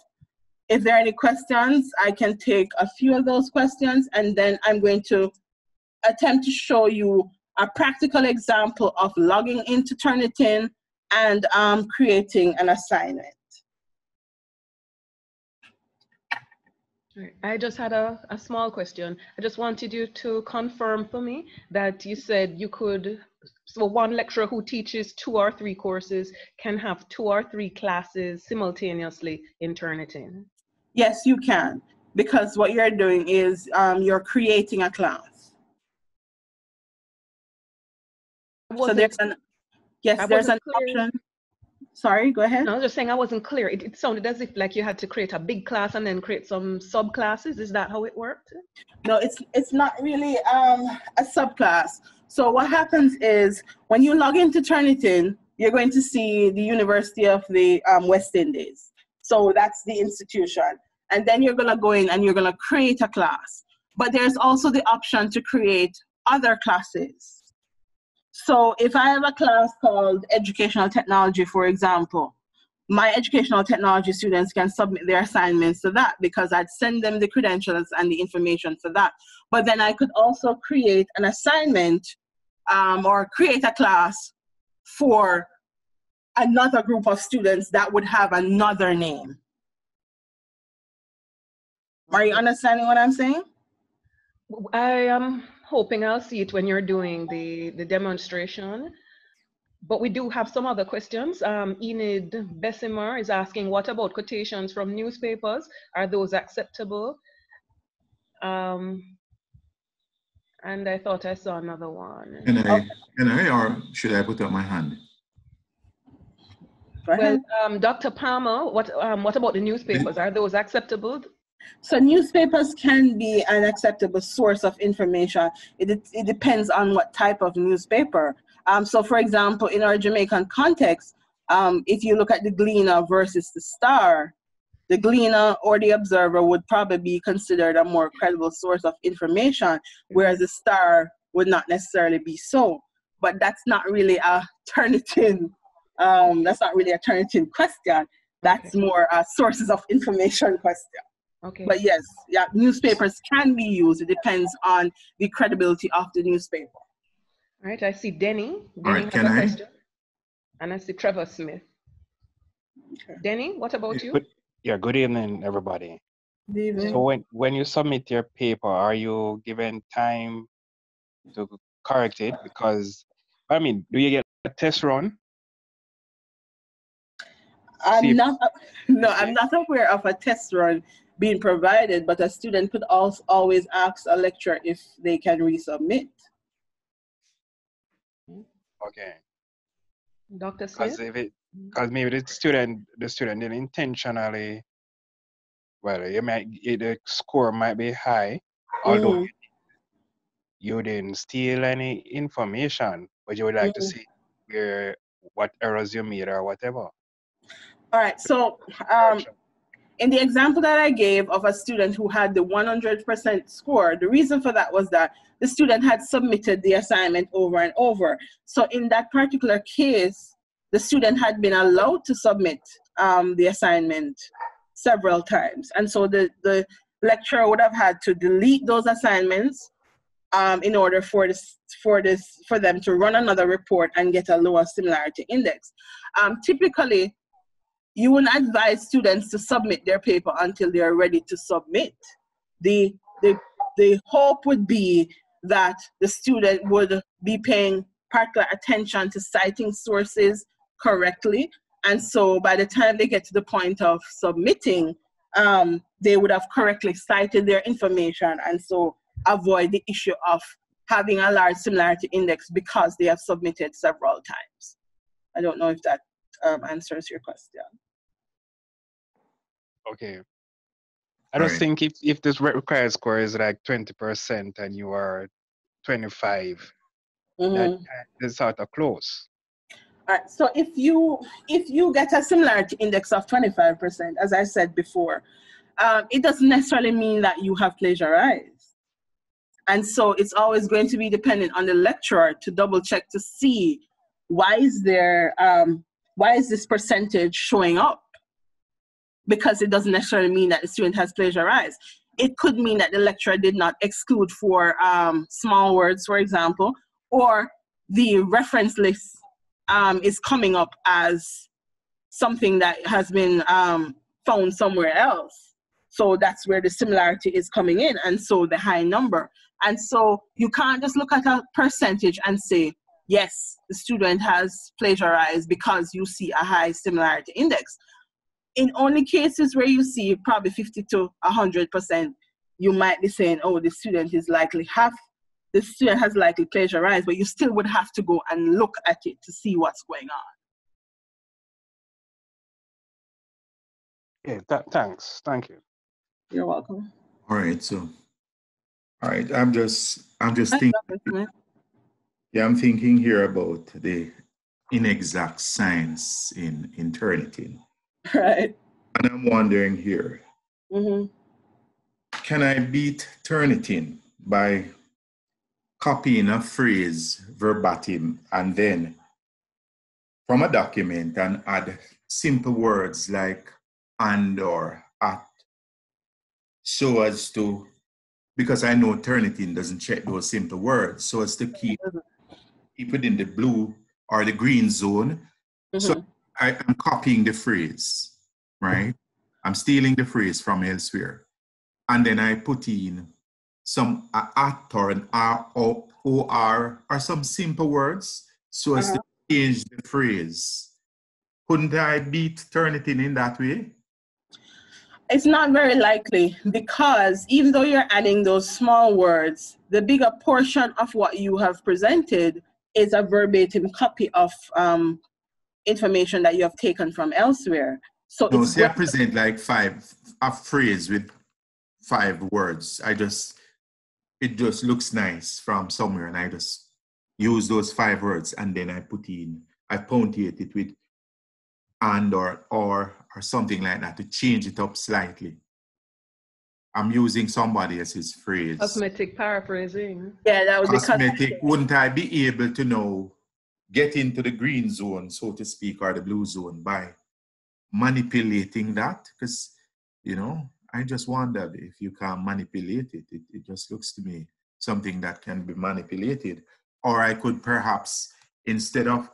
if there are any questions, I can take a few of those questions and then I'm going to attempt to show you a practical example of logging into Turnitin and um, creating an assignment. I just had a, a small question. I just wanted you to confirm for me that you said you could, so one lecturer who teaches two or three courses can have two or three classes simultaneously in Turnitin. Yes, you can, because what you're doing is um, you're creating a class. So there's an, yes, there's an clear. option. Sorry, go ahead. No, I was just saying I wasn't clear. It, it sounded as if like you had to create a big class and then create some subclasses. Is that how it worked? No, it's it's not really um, a subclass. So what happens is when you log into Turnitin, you're going to see the University of the um, West Indies. So that's the institution. And then you're going to go in and you're going to create a class. But there's also the option to create other classes. So if I have a class called Educational Technology, for example, my educational technology students can submit their assignments to that because I'd send them the credentials and the information for that. But then I could also create an assignment um, or create a class for another group of students that would have another name. Are you understanding what I'm saying? I am hoping I'll see it when you're doing the, the demonstration. But we do have some other questions. Um, Enid Bessemer is asking, what about quotations from newspapers? Are those acceptable? Um, and I thought I saw another one. Can I, okay. can I, or should I put up my hand? Well, um, Dr. Palmer, what, um, what about the newspapers? Are those acceptable? So newspapers can be an acceptable source of information. It, it depends on what type of newspaper. Um, so for example, in our Jamaican context, um, if you look at the Gleaner versus the Star, the Gleaner or the Observer would probably be considered a more credible source of information, whereas the Star would not necessarily be so. But that's not really a [laughs] Turnitin, um, that's not really a Turnitin question. That's more a sources of information question. Okay. But yes, yeah, newspapers can be used. It depends on the credibility of the newspaper. All right, I see Denny. Denny right, can I? question. And I see Trevor Smith. Okay. Denny, what about you? Good, yeah, good evening, everybody. Good evening. So when, when you submit your paper, are you given time to correct it? Because, I mean, do you get a test run? I'm See not, [laughs] no, I'm not aware of a test run being provided, but a student could also always ask a lecturer if they can resubmit. Okay. Dr. Because Smith? if it, because maybe the student, the student didn't intentionally, well, you might, the score might be high, although Mhm. you didn't steal any information, but you would like to Mhm. see where, what errors you made or whatever. All right, so um, in the example that I gave of a student who had the 100% score, the reason for that was that the student had submitted the assignment over and over. So in that particular case, the student had been allowed to submit um, the assignment several times. And so the, the lecturer would have had to delete those assignments um, in order for this, for this, for them to run another report and get a lower similarity index. Um, typically, you wouldn't advise students to submit their paper until they are ready to submit. The, the, the hope would be that the student would be paying particular attention to citing sources correctly. And so by the time they get to the point of submitting, um, they would have correctly cited their information and so avoid the issue of having a large similarity index because they have submitted several times. I don't know if that um, answers your question. Okay. I just Right. think if, if this required score is like 20% and you are 25, that is sort of close. Right. So if you if you get a similarity index of 25%, as I said before, um, it doesn't necessarily mean that you have plagiarized. And so it's always going to be dependent on the lecturer to double check to see why is there um, why is this percentage showing up? Because it doesn't necessarily mean that the student has plagiarized. It could mean that the lecturer did not exclude for um, small words, for example, or the reference list um, is coming up as something that has been um, found somewhere else. So that's where the similarity is coming in, and so the high number. And so you can't just look at a percentage and say, yes, the student has plagiarized because you see a high similarity index. In only cases where you see probably 50 to 100%, you might be saying, oh, the student is likely half the student has likely plagiarized, but you still would have to go and look at it to see what's going on. Yeah, th- thanks. Thank you. You're welcome. All right, so, all right, I'm just, I'm just Hi, thinking, yeah, I'm thinking here about the inexact science in, in Turnitin. Right. And I'm wondering here, hmm can I beat Turnitin by copying a phrase verbatim and then from a document and add simple words like and or at so as to because I know Turnitin doesn't check those simple words so as to keep keep it in the blue or the green zone So- Mhm. I am copying the phrase, right? I'm stealing the phrase from elsewhere. And then I put in some a at or an R O O R or some simple words so as to change the phrase. Couldn't I beat Turnitin in that way? It's not very likely because even though you're adding those small words, the bigger portion of what you have presented is a verbatim copy of um, information that you have taken from elsewhere. So No, it's I present like five, a phrase with five words. I just, it just looks nice from somewhere and I just use those five words and then I put in, I punctuate it with and or or or something like that to change it up slightly. I'm using somebody else's phrase. Cosmetic paraphrasing. yeah, that would be Cosmetic, wouldn't I be able to know, get into the green zone, so to speak, or the blue zone by manipulating that? Because, you know, I just wondered if you can manipulate it. it. It just looks to me something that can be manipulated. Or I could perhaps, instead of,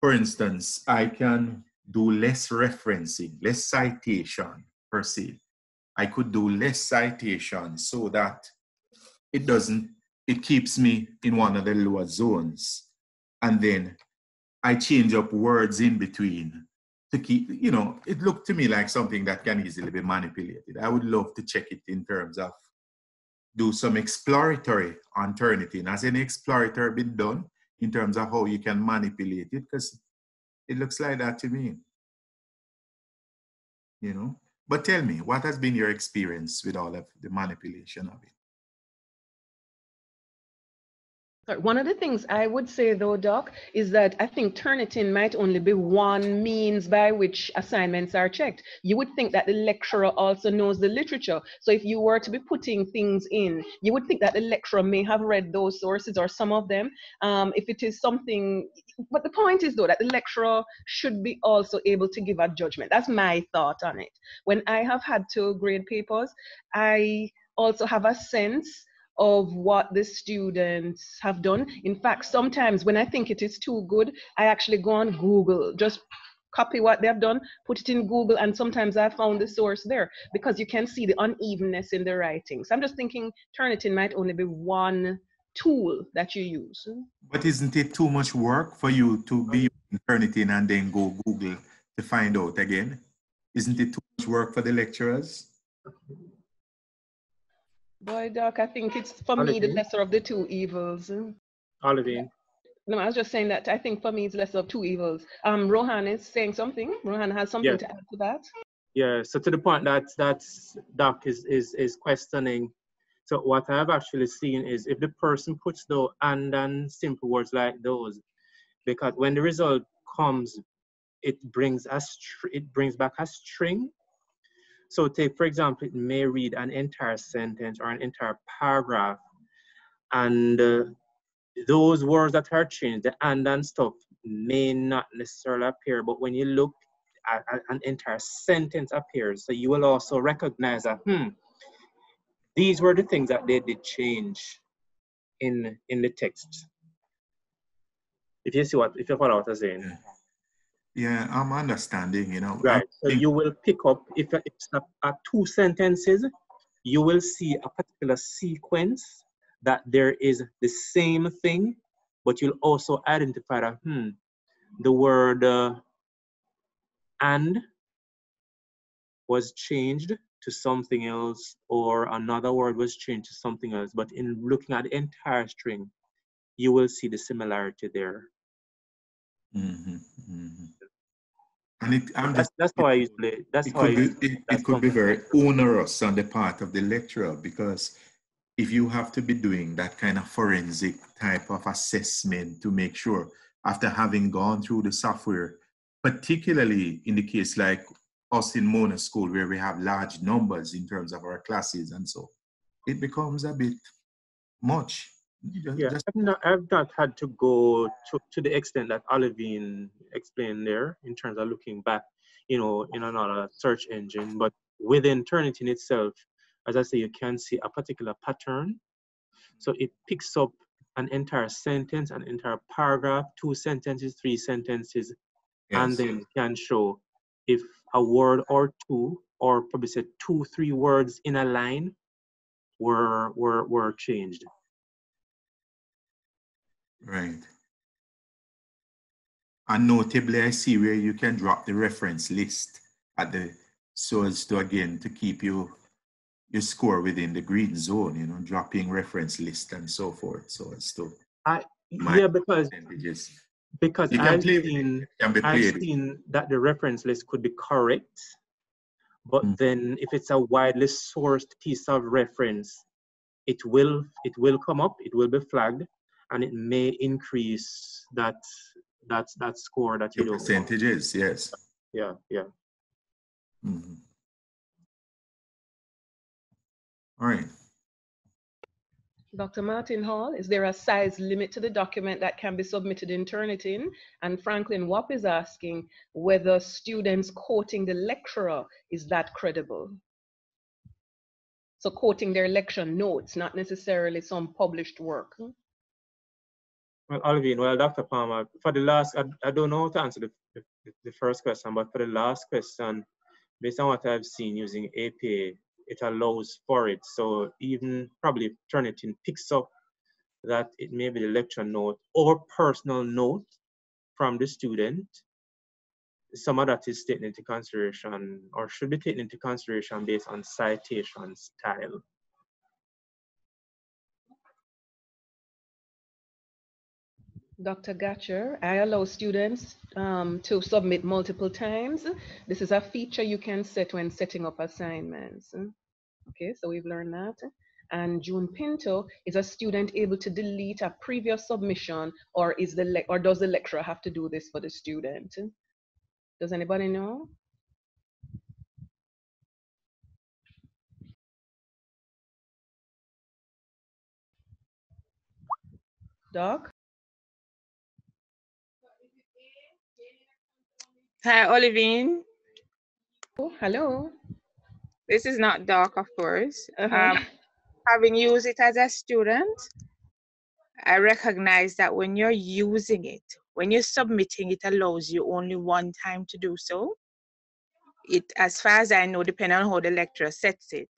for instance, I can do less referencing, less citation per se. I could do less citation so that it doesn't, it keeps me in one of the lower zones. And then I change up words in between to keep, you know, it looked to me like something that can easily be manipulated. I would love to check it in terms of do some exploratory on Turnitin. Has any exploratory been done in terms of how you can manipulate it? Because it looks like that to me. You know? But tell me, what has been your experience with all of the manipulation of it? One of the things I would say though, Doc, is that I think Turnitin might only be one means by which assignments are checked. You would think that the lecturer also knows the literature. So if you were to be putting things in, you would think that the lecturer may have read those sources or some of them. Um, if it is something, but the point is though that the lecturer should be also able to give a judgment. That's my thought on it. When I have had to grade papers, I also have a sense of what the students have done. In fact, sometimes when I think it is too good, I actually go on Google, just copy what they've done, put it in Google, and sometimes I found the source there because you can see the unevenness in the writing. So I'm just thinking Turnitin might only be one tool that you use. But isn't it too much work for you to be Turnitin and then go Google to find out again? Isn't it too much work for the lecturers? Boy, Doc, I think it's for me the lesser of the two evils. Olivine. No, I was just saying that I think for me it's less of two evils. Um, Rohan is saying something. Rohan has something to add to that. Yeah. So to the point that that Doc is is is questioning. So what I've actually seen is if the person puts the and and simple words like those, because when the result comes, it brings us it brings back a string so take, for example, it may read an entire sentence or an entire paragraph, and uh, those words that are changed, the and and stuff, may not necessarily appear, but when you look at, at an entire sentence appears, so you will also recognize that, hmm, these were the things that they did change in in the text. If you see what, if you follow what I'm saying. Yeah, I'm understanding, you know. Right. So you will pick up, if it's a, a two sentences, you will see a particular sequence that there is the same thing, but you'll also identify that, hmm, the word uh, and was changed to something else, or another word was changed to something else. But in looking at the entire string, you will see the similarity there. Mm-hmm, mm-hmm. And it, I'm that's, just, that's how I usually. That's it how I. Could be, it, it could be very onerous on the part of the lecturer because if you have to be doing that kind of forensic type of assessment to make sure after having gone through the software, particularly in the case like us in Mona School where we have large numbers in terms of our classes and so, it becomes a bit much. Yeah, just... I've, not, I've not had to go to, to the extent that Olivine explained there in terms of looking back, you know, in another search engine. But within Turnitin itself, as I say, you can see a particular pattern. So it picks up an entire sentence, an entire paragraph, two sentences, three sentences, yes. and then can show if a word or two, or probably say two, three words in a line were were were changed. Right. And notably, I see where you can drop the reference list at the so as to again to keep you your score within the green zone, you know, dropping reference list and so forth. So as to I yeah because percentages. because I've seen I've seen that the reference list could be correct, but mm. then if it's a widely sourced piece of reference, it will it will come up, it will be flagged, and it may increase that that that score that you know percentages yes yeah yeah mm-hmm. All right Dr. Martin Hall, is there a size limit to the document that can be submitted in Turnitin? And Franklin Wap is asking whether students quoting the lecturer is that credible? So quoting their lecture notes, not necessarily some published work. Well, Olivine, well, Dr. Palmer, for the last, I, I don't know how to answer the, the, the first question, but for the last question, based on what I've seen using APA, it allows for it. So even probably Turnitin picks up that it may be the lecture note or personal note from the student. Some of that is taken into consideration or should be taken into consideration based on citation style. Dr. Gatcher, I allow students um, to submit multiple times. This is a feature you can set when setting up assignments. Okay, so we've learned that. And June Pinto, is a student able to delete a previous submission or is the or does the lecturer have to do this for the student? Does anybody know? Doc? Hi, Olivine. Oh, hello. This is not dark, of course. Uh-huh. Um, having used it as a student, I recognize that when you're using it, when you're submitting, it allows you only one time to do so. It, as far as I know, depending on how the lecturer sets it.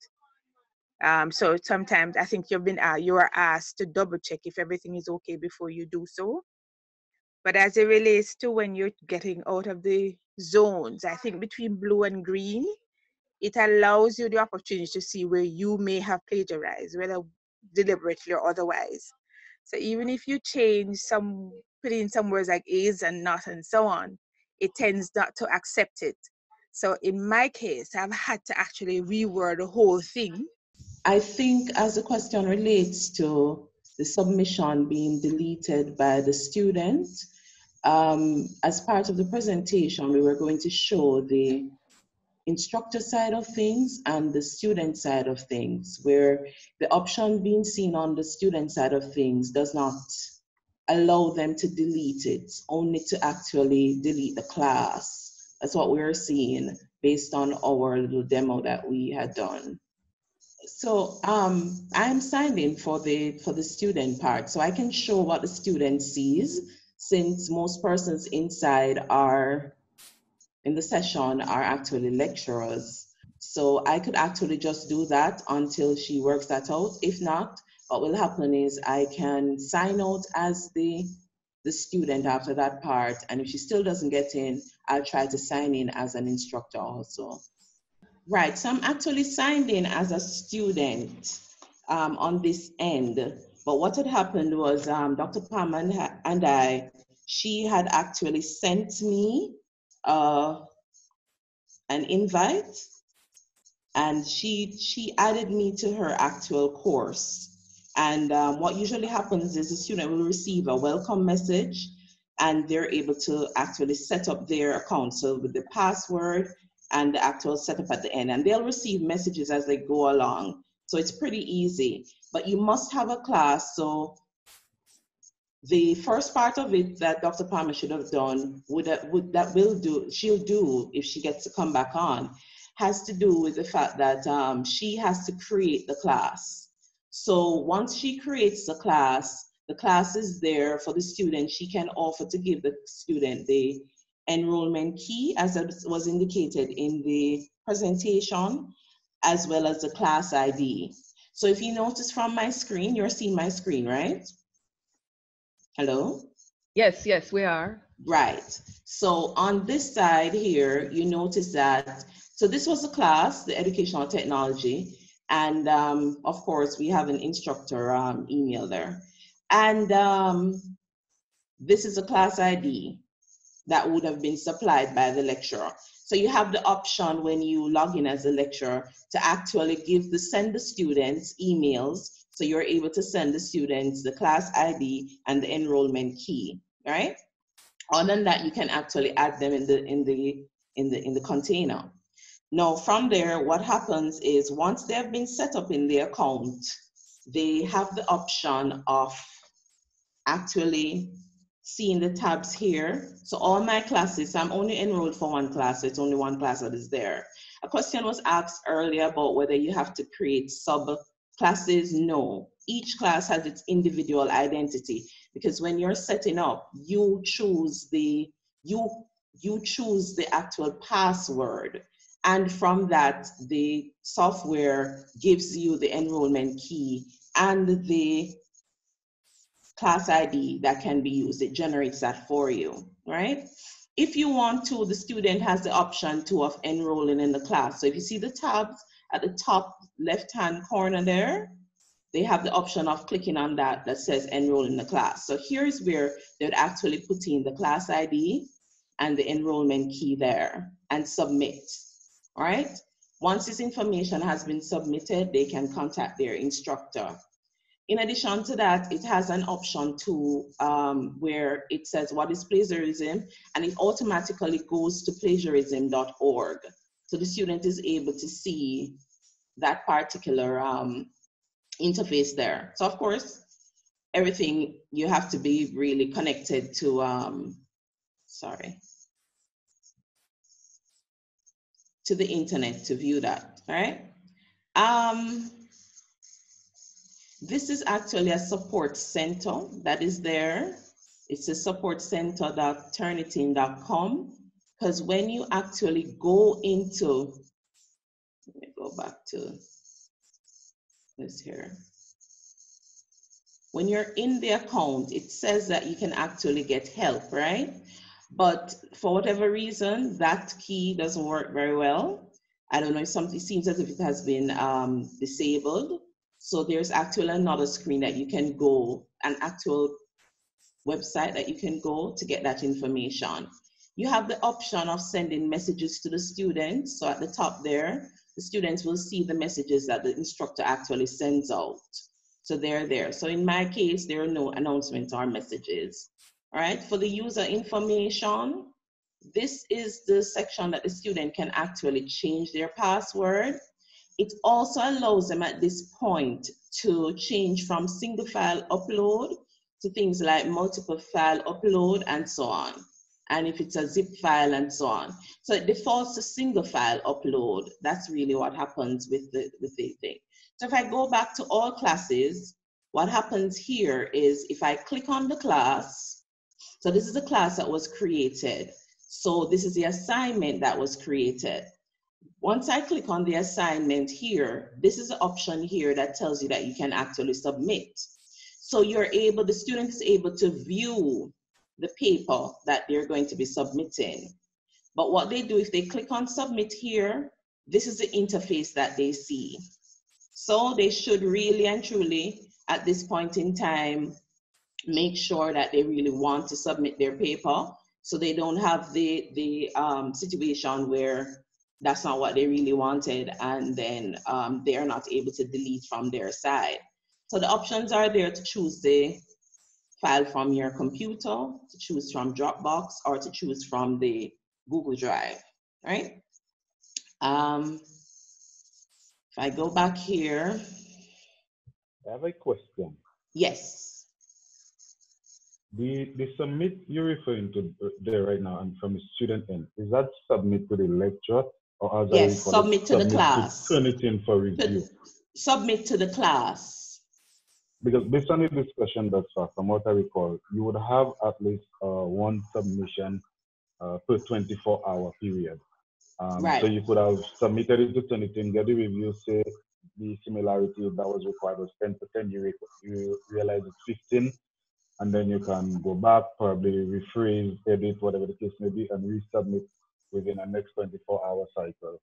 Um, so sometimes I think you've been uh, you are asked to double check if everything is okay before you do so. But as it relates to when you're getting out of the zones, I think between blue and green, it allows you the opportunity to see where you may have plagiarized, whether deliberately or otherwise. So even if you change some, put in some words like is and not and so on, it tends not to accept it. So in my case, I've had to actually reword the whole thing. I think as the question relates to the submission being deleted by the student, um, as part of the presentation, we were going to show the instructor side of things and the student side of things, where the option being seen on the student side of things does not allow them to delete it, only to actually delete the class. That's what we are seeing based on our little demo that we had done. So um, I'm signed in for the for the student part, so I can show what the student sees since most persons inside are in the session are actually lecturers. So I could actually just do that until she works that out. If not, what will happen is I can sign out as the the student after that part. And if she still doesn't get in, I'll try to sign in as an instructor also. Right, so I'm actually signed in as a student um, on this end. But what had happened was um, Dr. Palmer and I, she had actually sent me uh, an invite and she she added me to her actual course and um, what usually happens is the student will receive a welcome message and they're able to actually set up their account so with the password and the actual setup at the end and they'll receive messages as they go along so it's pretty easy but you must have a class so the first part of it that Dr. Palmer should have done, would that, would, that will do, she'll do if she gets to come back on, has to do with the fact that um, she has to create the class. So once she creates the class, the class is there for the student. She can offer to give the student the enrollment key as was indicated in the presentation, as well as the class ID. So if you notice from my screen, you're seeing my screen, right? Hello? Yes, yes, we are. Right. So on this side here, you notice that, so this was a class, the educational technology. And um, of course, we have an instructor um, email there. And um, this is a class ID that would have been supplied by the lecturer. So you have the option when you log in as a lecturer to actually give the send the students emails so you're able to send the students the class ID and the enrollment key, right? Other than that, you can actually add them in the in the in the in the container. Now from there, what happens is once they have been set up in the account, they have the option of actually seeing the tabs here. So all my classes, I'm only enrolled for one class, so it's only one class that is there. A question was asked earlier about whether you have to create sub classes. No, each class has its individual identity because when you're setting up, you choose the, you, you choose the actual password. And from that, the software gives you the enrollment key and the class ID that can be used. It generates that for you, right? If you want to, the student has the option to of enrolling in the class. So if you see the tabs at the top left-hand corner there, they have the option of clicking on that that says enroll in the class. So here's where they would actually put in the class ID and the enrollment key there and submit, all right? Once this information has been submitted, they can contact their instructor. In addition to that, it has an option to um, where it says what is plagiarism, and it automatically goes to plagiarism.org. So the student is able to see that particular um, interface there. So of course, everything you have to be really connected to, um, sorry, to the internet to view that, all right? Um, this is actually a support center that is there. It's a support center.turnitin.com because when you actually go into, let me go back to this here. When you're in the account, it says that you can actually get help, right? But for whatever reason, that key doesn't work very well. I don't know something seems as if it has been um, disabled. So there's actually another screen that you can go, an actual website that you can go to get that information. You have the option of sending messages to the students. So at the top there, the students will see the messages that the instructor actually sends out. So they're there. So in my case, there are no announcements or messages. All right, for the user information, this is the section that the student can actually change their password it also allows them at this point to change from single file upload to things like multiple file upload and so on. And if it's a zip file and so on. So it defaults to single file upload. That's really what happens with the, with the thing. So if I go back to all classes, what happens here is if I click on the class, so this is a class that was created. So this is the assignment that was created. Once I click on the assignment here, this is the option here that tells you that you can actually submit. So you're able, the student is able to view the paper that they're going to be submitting. But what they do, if they click on submit here, this is the interface that they see. So they should really and truly, at this point in time, make sure that they really want to submit their paper so they don't have the, the um, situation where that's not what they really wanted, and then um, they're not able to delete from their side. So the options are there to choose the file from your computer, to choose from Dropbox, or to choose from the Google Drive, right? Um, if I go back here. I have a question. Yes. The, the submit you're referring to there right now and from the student end, is that submit to the lecture or as yes, submit to the class. Turnitin for review. Submit to the class. Because based on the discussion thus far, from what I recall, you would have at least uh, one submission uh, per 24 hour period. Um, right. So you could have submitted it to Turnitin, get the review, say the similarity that was required was 10%, you, you realize it's 15, and then you can go back, probably rephrase, edit, whatever the case may be, and resubmit within a next 24 hour cycle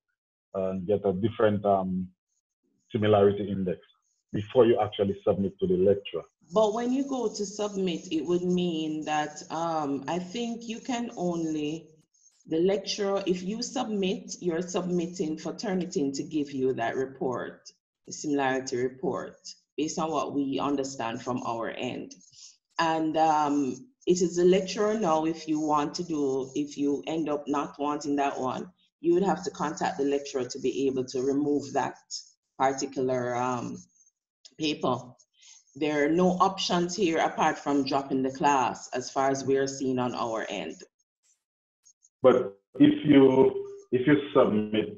and get a different um, similarity index before you actually submit to the lecturer. But when you go to submit, it would mean that um, I think you can only, the lecturer, if you submit, you're submitting for Turnitin to give you that report, the similarity report, based on what we understand from our end. And um, it is the lecturer now if you want to do, if you end up not wanting that one, you would have to contact the lecturer to be able to remove that particular um, paper. there are no options here apart from dropping the class as far as we are seeing on our end. But if you if you submit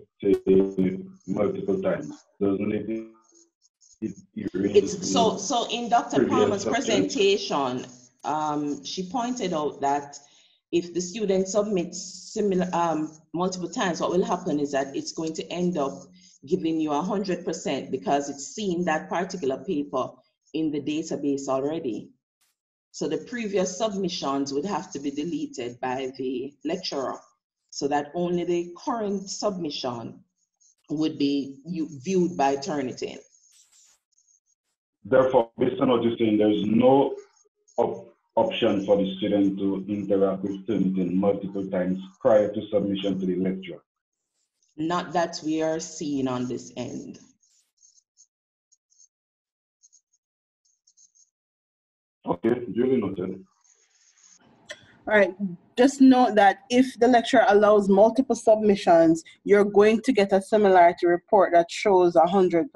multiple times, doesn't it? it, it it's so so in Dr. Palmer's presentation, um, she pointed out that if the student submits similar um, multiple times, what will happen is that it's going to end up giving you a hundred percent because it's seen that particular paper in the database already. So the previous submissions would have to be deleted by the lecturer so that only the current submission would be viewed by Turnitin. Therefore, based on what you're saying, there's no option for the student to interact with Turnitin multiple times prior to submission to the lecture. Not that we are seeing on this end. Okay, duly noted. All right, just note that if the lecturer allows multiple submissions, you're going to get a similarity report that shows 100%.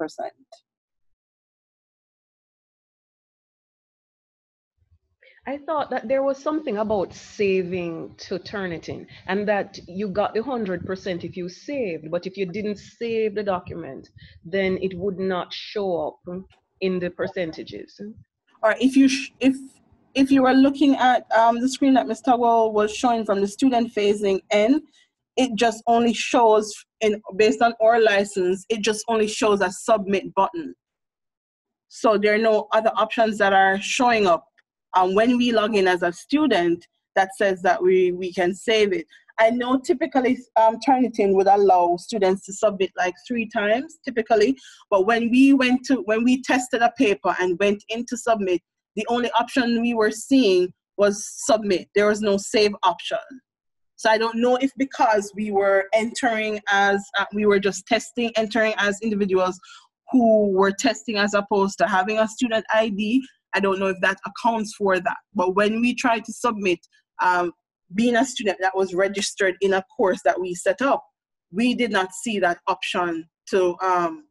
I thought that there was something about saving to Turnitin and that you got the 100% if you saved, but if you didn't save the document, then it would not show up in the percentages. Or if you, if if you were looking at um, the screen that Ms. Tugwell was showing from the student phasing in, it just only shows, in based on our license, it just only shows a submit button. So there are no other options that are showing up. Um, when we log in as a student, that says that we, we can save it. I know typically um, Turnitin would allow students to submit like three times typically, but when we went to, when we tested a paper and went in to submit, the only option we were seeing was submit. There was no save option. So I don't know if because we were entering as, uh, we were just testing, entering as individuals who were testing as opposed to having a student ID, I don't know if that accounts for that. But when we tried to submit, um, being a student that was registered in a course that we set up, we did not see that option to um,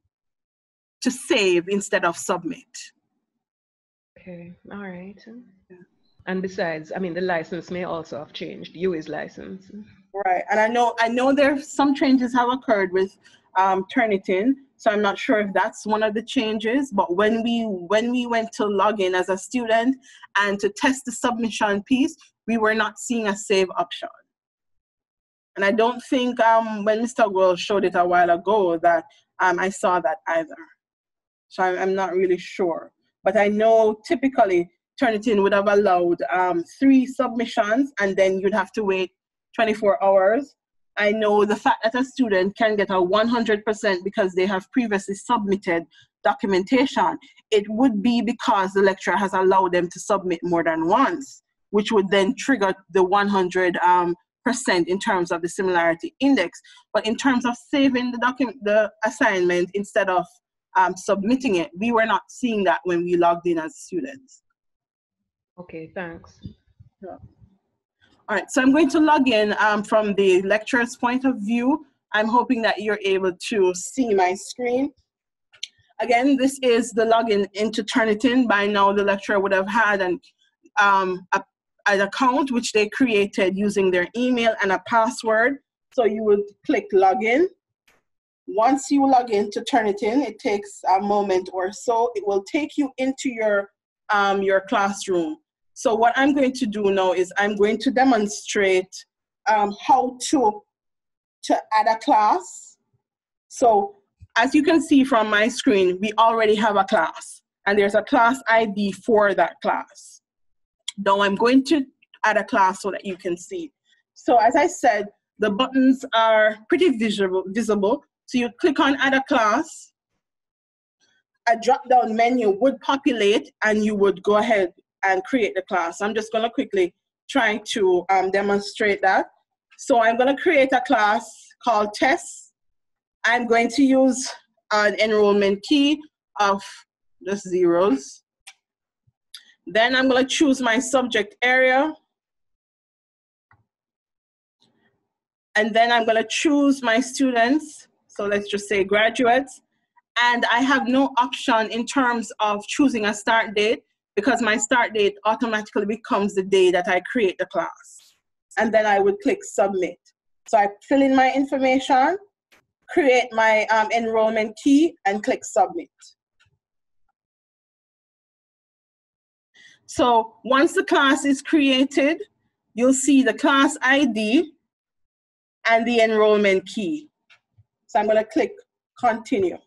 to save instead of submit. Okay, all right. And besides, I mean, the license may also have changed. UWI's license. Right, and I know I know there some changes have occurred with um, Turnitin, so I'm not sure if that's one of the changes. But when we when we went to log in as a student and to test the submission piece, we were not seeing a save option. And I don't think um, when Mr. Gould showed it a while ago that um, I saw that either. So I'm not really sure. But I know typically Turnitin would have allowed um, three submissions and then you'd have to wait 24 hours. I know the fact that a student can get a 100% because they have previously submitted documentation, it would be because the lecturer has allowed them to submit more than once, which would then trigger the 100 um, percent in terms of the similarity index. But in terms of saving the document, the assignment instead of um, submitting it. We were not seeing that when we logged in as students. Okay, thanks. Yeah. All right, so I'm going to log in um, from the lecturer's point of view. I'm hoping that you're able to see my screen. Again, this is the login into Turnitin. By now, the lecturer would have had an, um, a, an account which they created using their email and a password. So you would click login once you log in to Turnitin, it takes a moment or so. It will take you into your, um, your classroom. So what I'm going to do now is I'm going to demonstrate um, how to, to add a class. So as you can see from my screen, we already have a class and there's a class ID for that class. Now I'm going to add a class so that you can see. So as I said, the buttons are pretty visible, visible so you click on add a class, a drop down menu would populate and you would go ahead and create the class. I'm just gonna quickly try to um, demonstrate that. So I'm gonna create a class called test. I'm going to use an enrollment key of just zeros. Then I'm gonna choose my subject area. And then I'm gonna choose my students so let's just say graduates. and I have no option in terms of choosing a start date because my start date automatically becomes the day that I create the class. And then I would click submit. So I fill in my information, create my um, enrollment key, and click submit. So once the class is created, you'll see the class ID and the enrollment key. So I'm going to click continue.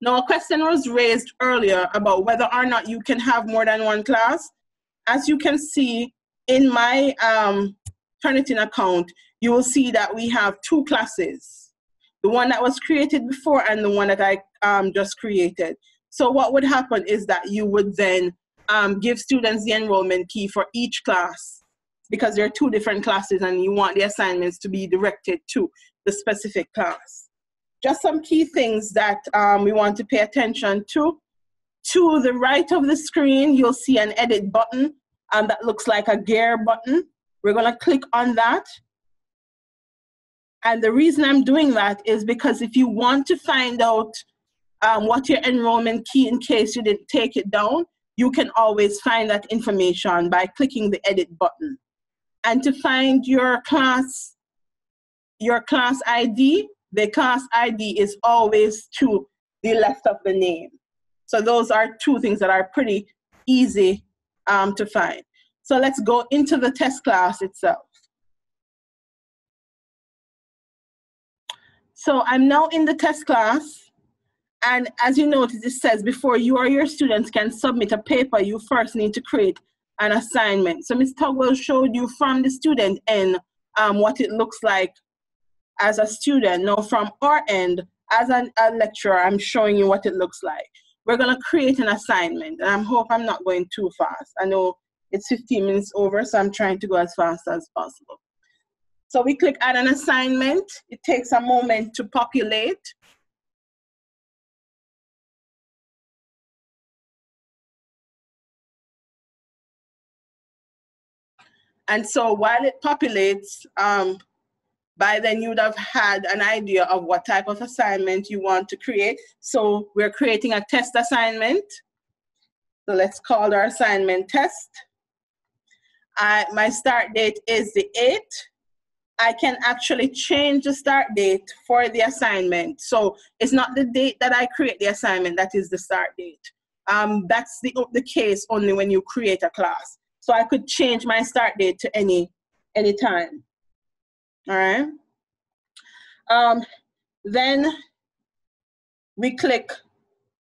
Now, a question was raised earlier about whether or not you can have more than one class. As you can see in my um, Turnitin account, you will see that we have two classes. The one that was created before and the one that I um, just created. So what would happen is that you would then um, give students the enrollment key for each class because there are two different classes and you want the assignments to be directed to the specific class just some key things that um, we want to pay attention to. To the right of the screen, you'll see an edit button um, that looks like a gear button. We're gonna click on that. And the reason I'm doing that is because if you want to find out um, what your enrollment key in case you didn't take it down, you can always find that information by clicking the edit button. And to find your class, your class ID, the class ID is always to the left of the name. So those are two things that are pretty easy um, to find. So let's go into the test class itself. So I'm now in the test class. And as you notice, it says before you or your students can submit a paper, you first need to create an assignment. So Ms. Tugwell showed you from the student end um, what it looks like as a student. Now, from our end, as an, a lecturer, I'm showing you what it looks like. We're going to create an assignment, and I hope I'm not going too fast. I know it's 15 minutes over, so I'm trying to go as fast as possible. So we click add an assignment. It takes a moment to populate. And so while it populates, um, by then you would have had an idea of what type of assignment you want to create. So we're creating a test assignment. So let's call our assignment test. I, my start date is the 8th. I can actually change the start date for the assignment. So it's not the date that I create the assignment that is the start date. Um, that's the, the case only when you create a class. So I could change my start date to any, any time all right? Um, then we click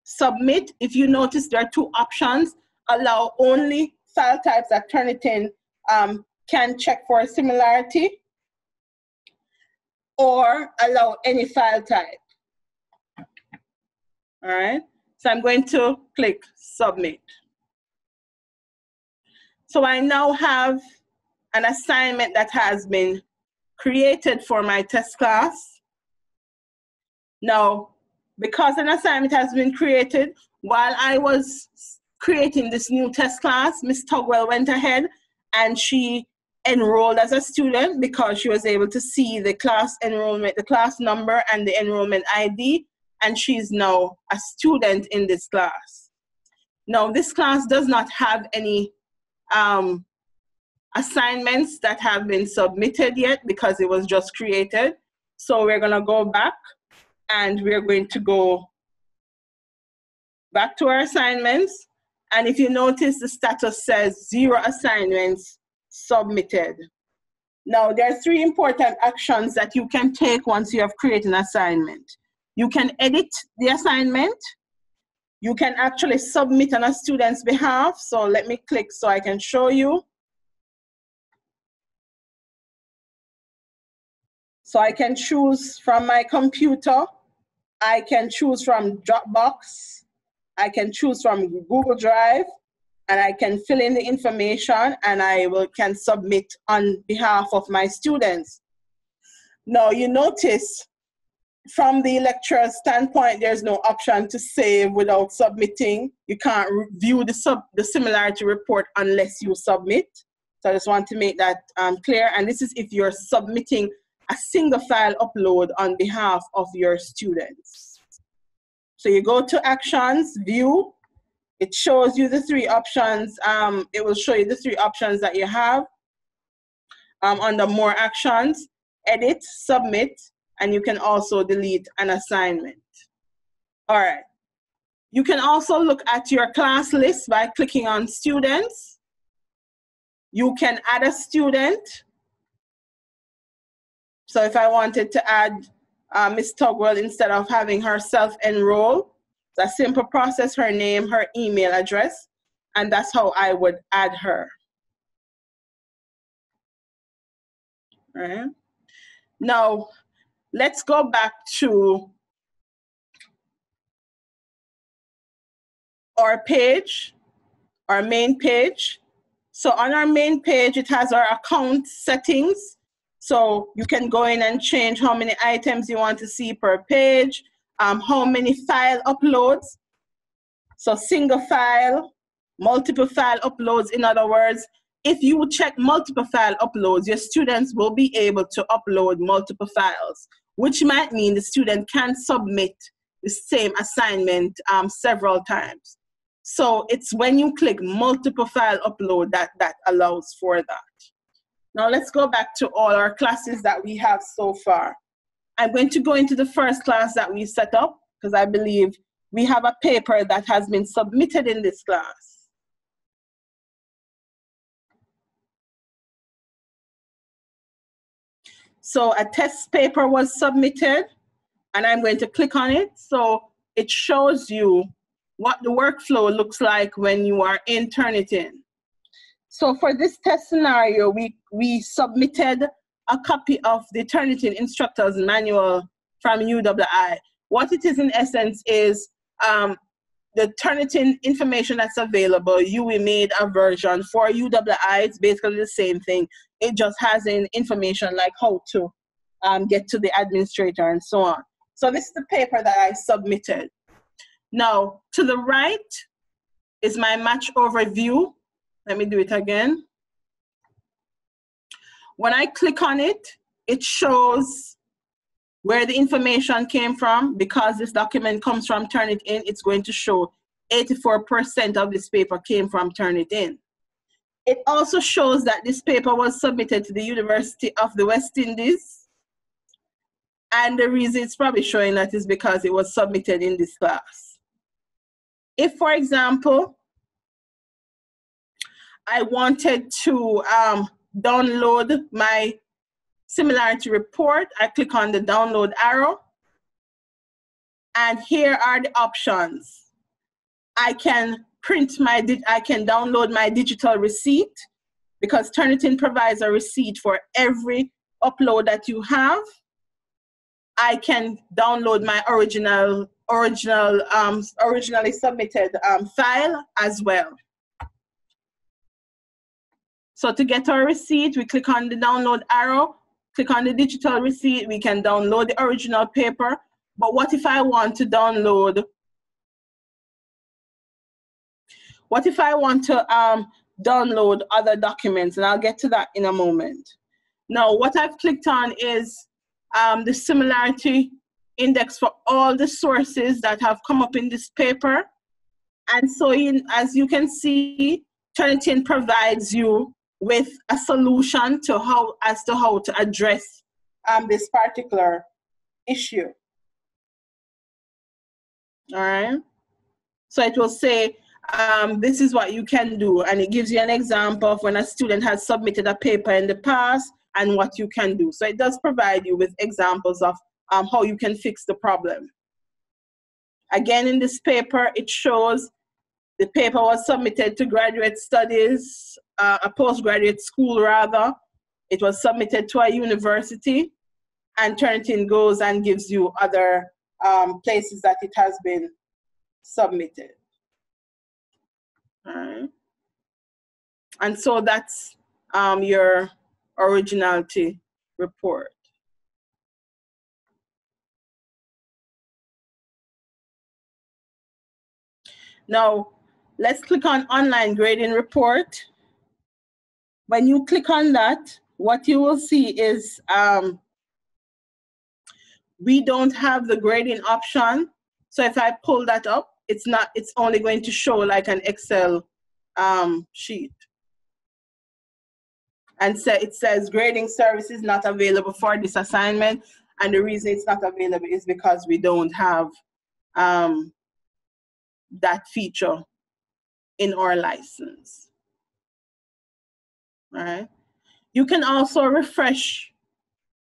submit. If you notice there are two options, allow only file types that Turnitin um, can check for similarity or allow any file type. All right, so I'm going to click submit. So I now have an assignment that has been created for my test class. Now, because an assignment has been created, while I was creating this new test class, Ms. Tugwell went ahead and she enrolled as a student because she was able to see the class enrollment, the class number and the enrollment ID, and she's now a student in this class. Now, this class does not have any um, assignments that have been submitted yet because it was just created. So we're gonna go back and we're going to go back to our assignments. And if you notice, the status says zero assignments submitted. Now, there are three important actions that you can take once you have created an assignment. You can edit the assignment. You can actually submit on a student's behalf. So let me click so I can show you. So I can choose from my computer. I can choose from Dropbox. I can choose from Google Drive and I can fill in the information and I will can submit on behalf of my students. Now you notice from the lecturer's standpoint, there's no option to save without submitting. You can't view the, sub, the similarity report unless you submit. So I just want to make that um, clear. And this is if you're submitting a single file upload on behalf of your students. So you go to actions, view, it shows you the three options. Um, it will show you the three options that you have um, under more actions, edit, submit, and you can also delete an assignment. All right. You can also look at your class list by clicking on students. You can add a student. So if I wanted to add uh, Miss Tugwell instead of having her self-enroll, it's a simple process, her name, her email address, and that's how I would add her. Right. Now, let's go back to our page, our main page. So on our main page, it has our account settings. So you can go in and change how many items you want to see per page, um, how many file uploads. So single file, multiple file uploads. In other words, if you check multiple file uploads, your students will be able to upload multiple files, which might mean the student can submit the same assignment um, several times. So it's when you click multiple file upload that that allows for that. Now let's go back to all our classes that we have so far. I'm going to go into the first class that we set up because I believe we have a paper that has been submitted in this class. So a test paper was submitted and I'm going to click on it. So it shows you what the workflow looks like when you are in. So for this test scenario, we, we submitted a copy of the Turnitin Instructor's Manual from UWI. What it is in essence is um, the Turnitin information that's available, UWI made a version for UWI. It's basically the same thing. It just has in information like how to um, get to the administrator and so on. So this is the paper that I submitted. Now, to the right is my match overview. Let me do it again. When I click on it, it shows where the information came from. Because this document comes from Turnitin, it's going to show 84% of this paper came from Turnitin. It also shows that this paper was submitted to the University of the West Indies. And the reason it's probably showing that is because it was submitted in this class. If, for example, I wanted to um, download my similarity report, I click on the download arrow. And here are the options. I can print my, I can download my digital receipt because Turnitin provides a receipt for every upload that you have. I can download my original original um, originally submitted um, file as well. So to get our receipt, we click on the download arrow, click on the digital receipt, we can download the original paper. But what if I want to download, what if I want to um, download other documents? And I'll get to that in a moment. Now, what I've clicked on is um, the similarity index for all the sources that have come up in this paper. And so in, as you can see, Turnitin provides you with a solution to how, as to how to address um, this particular issue. All right. So it will say, um, this is what you can do. And it gives you an example of when a student has submitted a paper in the past and what you can do. So it does provide you with examples of um, how you can fix the problem. Again, in this paper, it shows the paper was submitted to graduate studies, uh, a postgraduate school rather. It was submitted to a university, and Turnitin goes and gives you other um, places that it has been submitted. All right. And so that's um, your originality report. Now, let's click on online grading report. When you click on that, what you will see is um, we don't have the grading option. So if I pull that up, it's not, it's only going to show like an Excel um, sheet. And so it says grading service is not available for this assignment. And the reason it's not available is because we don't have um, that feature in our license. All right. You can also refresh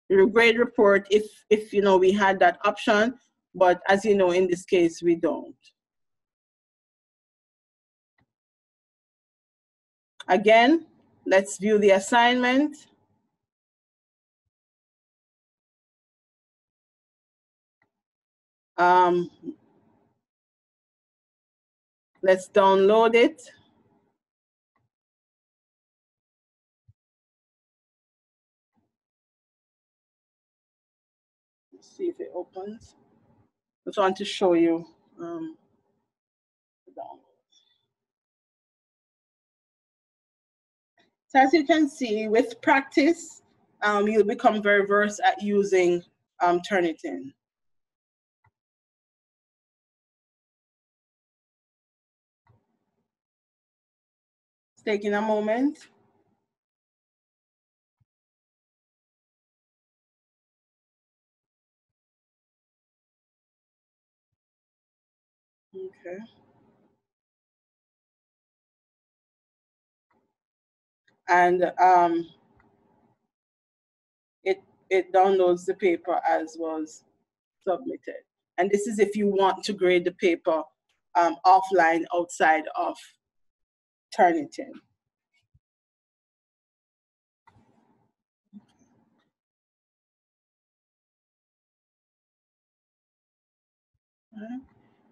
your grade report if, if you know we had that option, but as you know, in this case, we don't. Again, let's view the assignment. Um, let's download it. See if it opens. Just want to show you um. So as you can see, with practice, um, you'll become very versed at using um, Turnitin. Taking a moment. Okay. And um, it, it downloads the paper as was submitted. And this is if you want to grade the paper um, offline outside of Turnitin.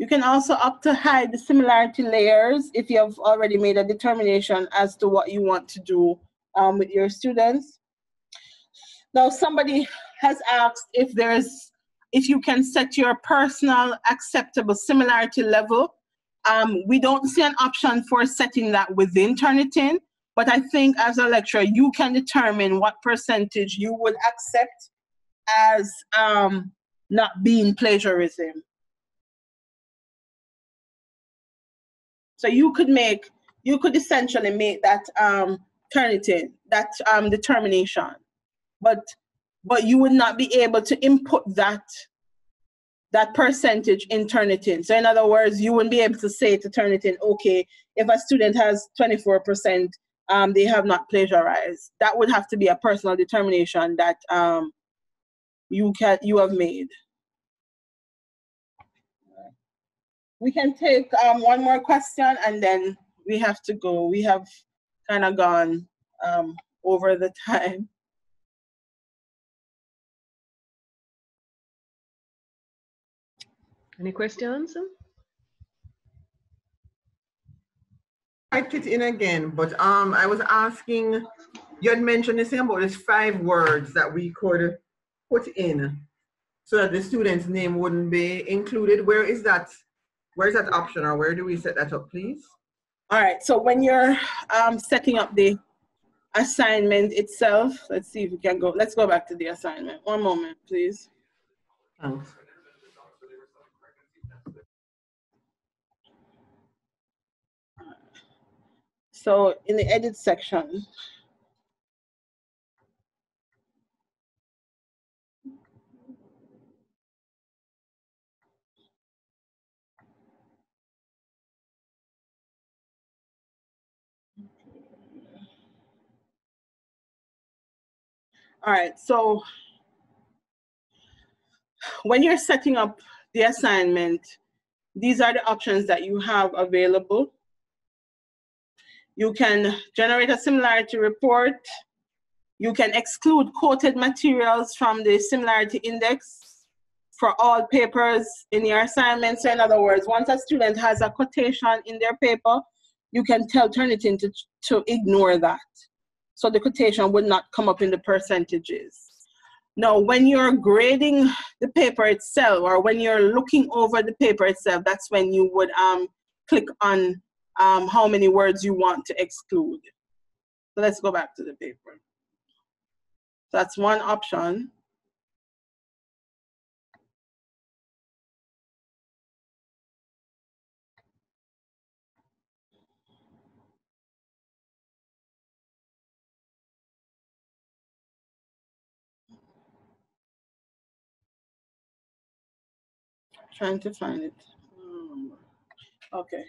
You can also opt to hide the similarity layers if you have already made a determination as to what you want to do um, with your students. Now, somebody has asked if there's, if you can set your personal acceptable similarity level. Um, we don't see an option for setting that within Turnitin, but I think as a lecturer, you can determine what percentage you would accept as um, not being plagiarism. So you could make, you could essentially make that um, Turnitin, that um, determination, but but you would not be able to input that that percentage in Turnitin. So in other words, you wouldn't be able to say to Turnitin, okay, if a student has 24%, um, they have not plagiarized. That would have to be a personal determination that um, you can you have made. We can take um, one more question and then we have to go. We have kind of gone um, over the [laughs] time. Any questions? typed it in again, but um, I was asking, you had mentioned this thing about these five words that we could put in so that the student's name wouldn't be included. Where is that? Where's that option or where do we set that up, please? All right, so when you're um, setting up the assignment itself, let's see if we can go, let's go back to the assignment. One moment, please. Thanks. So in the edit section, All right, so when you're setting up the assignment, these are the options that you have available. You can generate a similarity report. You can exclude quoted materials from the similarity index for all papers in your assignment. So in other words, once a student has a quotation in their paper, you can tell Turnitin to, to ignore that. So the quotation would not come up in the percentages. Now, when you're grading the paper itself or when you're looking over the paper itself, that's when you would um, click on um, how many words you want to exclude. So let's go back to the paper. That's one option. Trying to find it. Hmm. Okay.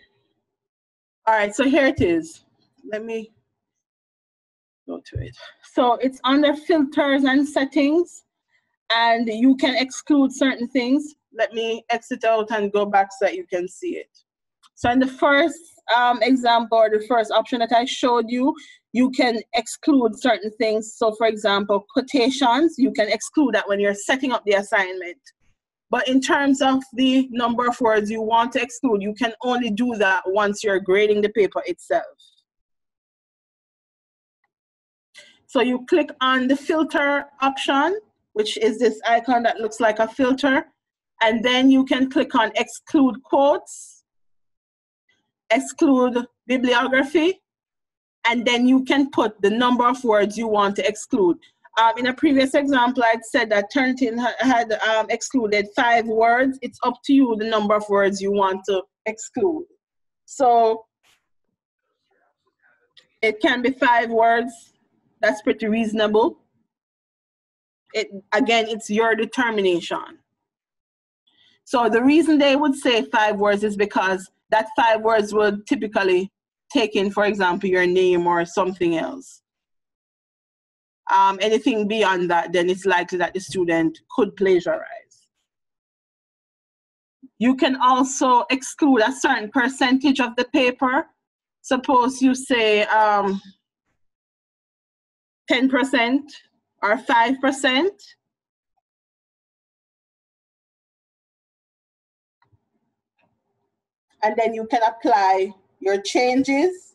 All right, so here it is. Let me go to it. So it's under filters and settings, and you can exclude certain things. Let me exit out and go back so that you can see it. So in the first um, example or the first option that I showed you, you can exclude certain things. So for example, quotations, you can exclude that when you're setting up the assignment. But in terms of the number of words you want to exclude, you can only do that once you're grading the paper itself. So you click on the filter option, which is this icon that looks like a filter, and then you can click on exclude quotes, exclude bibliography, and then you can put the number of words you want to exclude. Um, in a previous example, I'd said that Turnitin ha had um, excluded five words. It's up to you the number of words you want to exclude. So it can be five words. That's pretty reasonable. It, again, it's your determination. So the reason they would say five words is because that five words would typically take in, for example, your name or something else. Um, anything beyond that, then it's likely that the student could plagiarize. You can also exclude a certain percentage of the paper. Suppose you say um, 10% or 5%. And then you can apply your changes.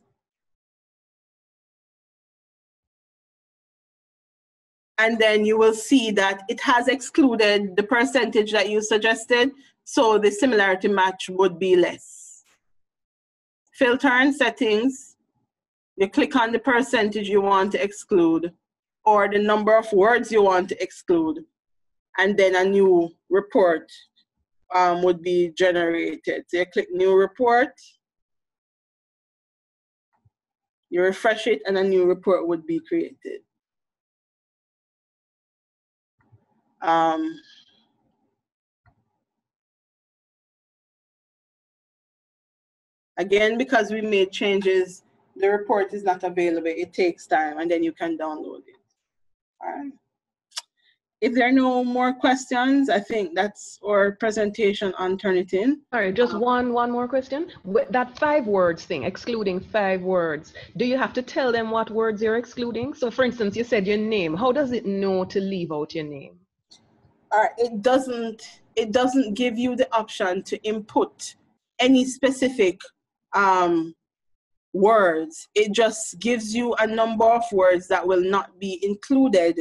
And then you will see that it has excluded the percentage that you suggested, so the similarity match would be less. Filter and settings, you click on the percentage you want to exclude or the number of words you want to exclude, and then a new report um, would be generated. So you click new report, you refresh it and a new report would be created. Um, again, because we made changes, the report is not available. It takes time and then you can download it. All right. If there are no more questions, I think that's our presentation on Turnitin. All right, just one one more question. That five words thing, excluding five words, do you have to tell them what words you're excluding? So for instance, you said your name. How does it know to leave out your name? Right, it doesn't it doesn't give you the option to input any specific um, words. It just gives you a number of words that will not be included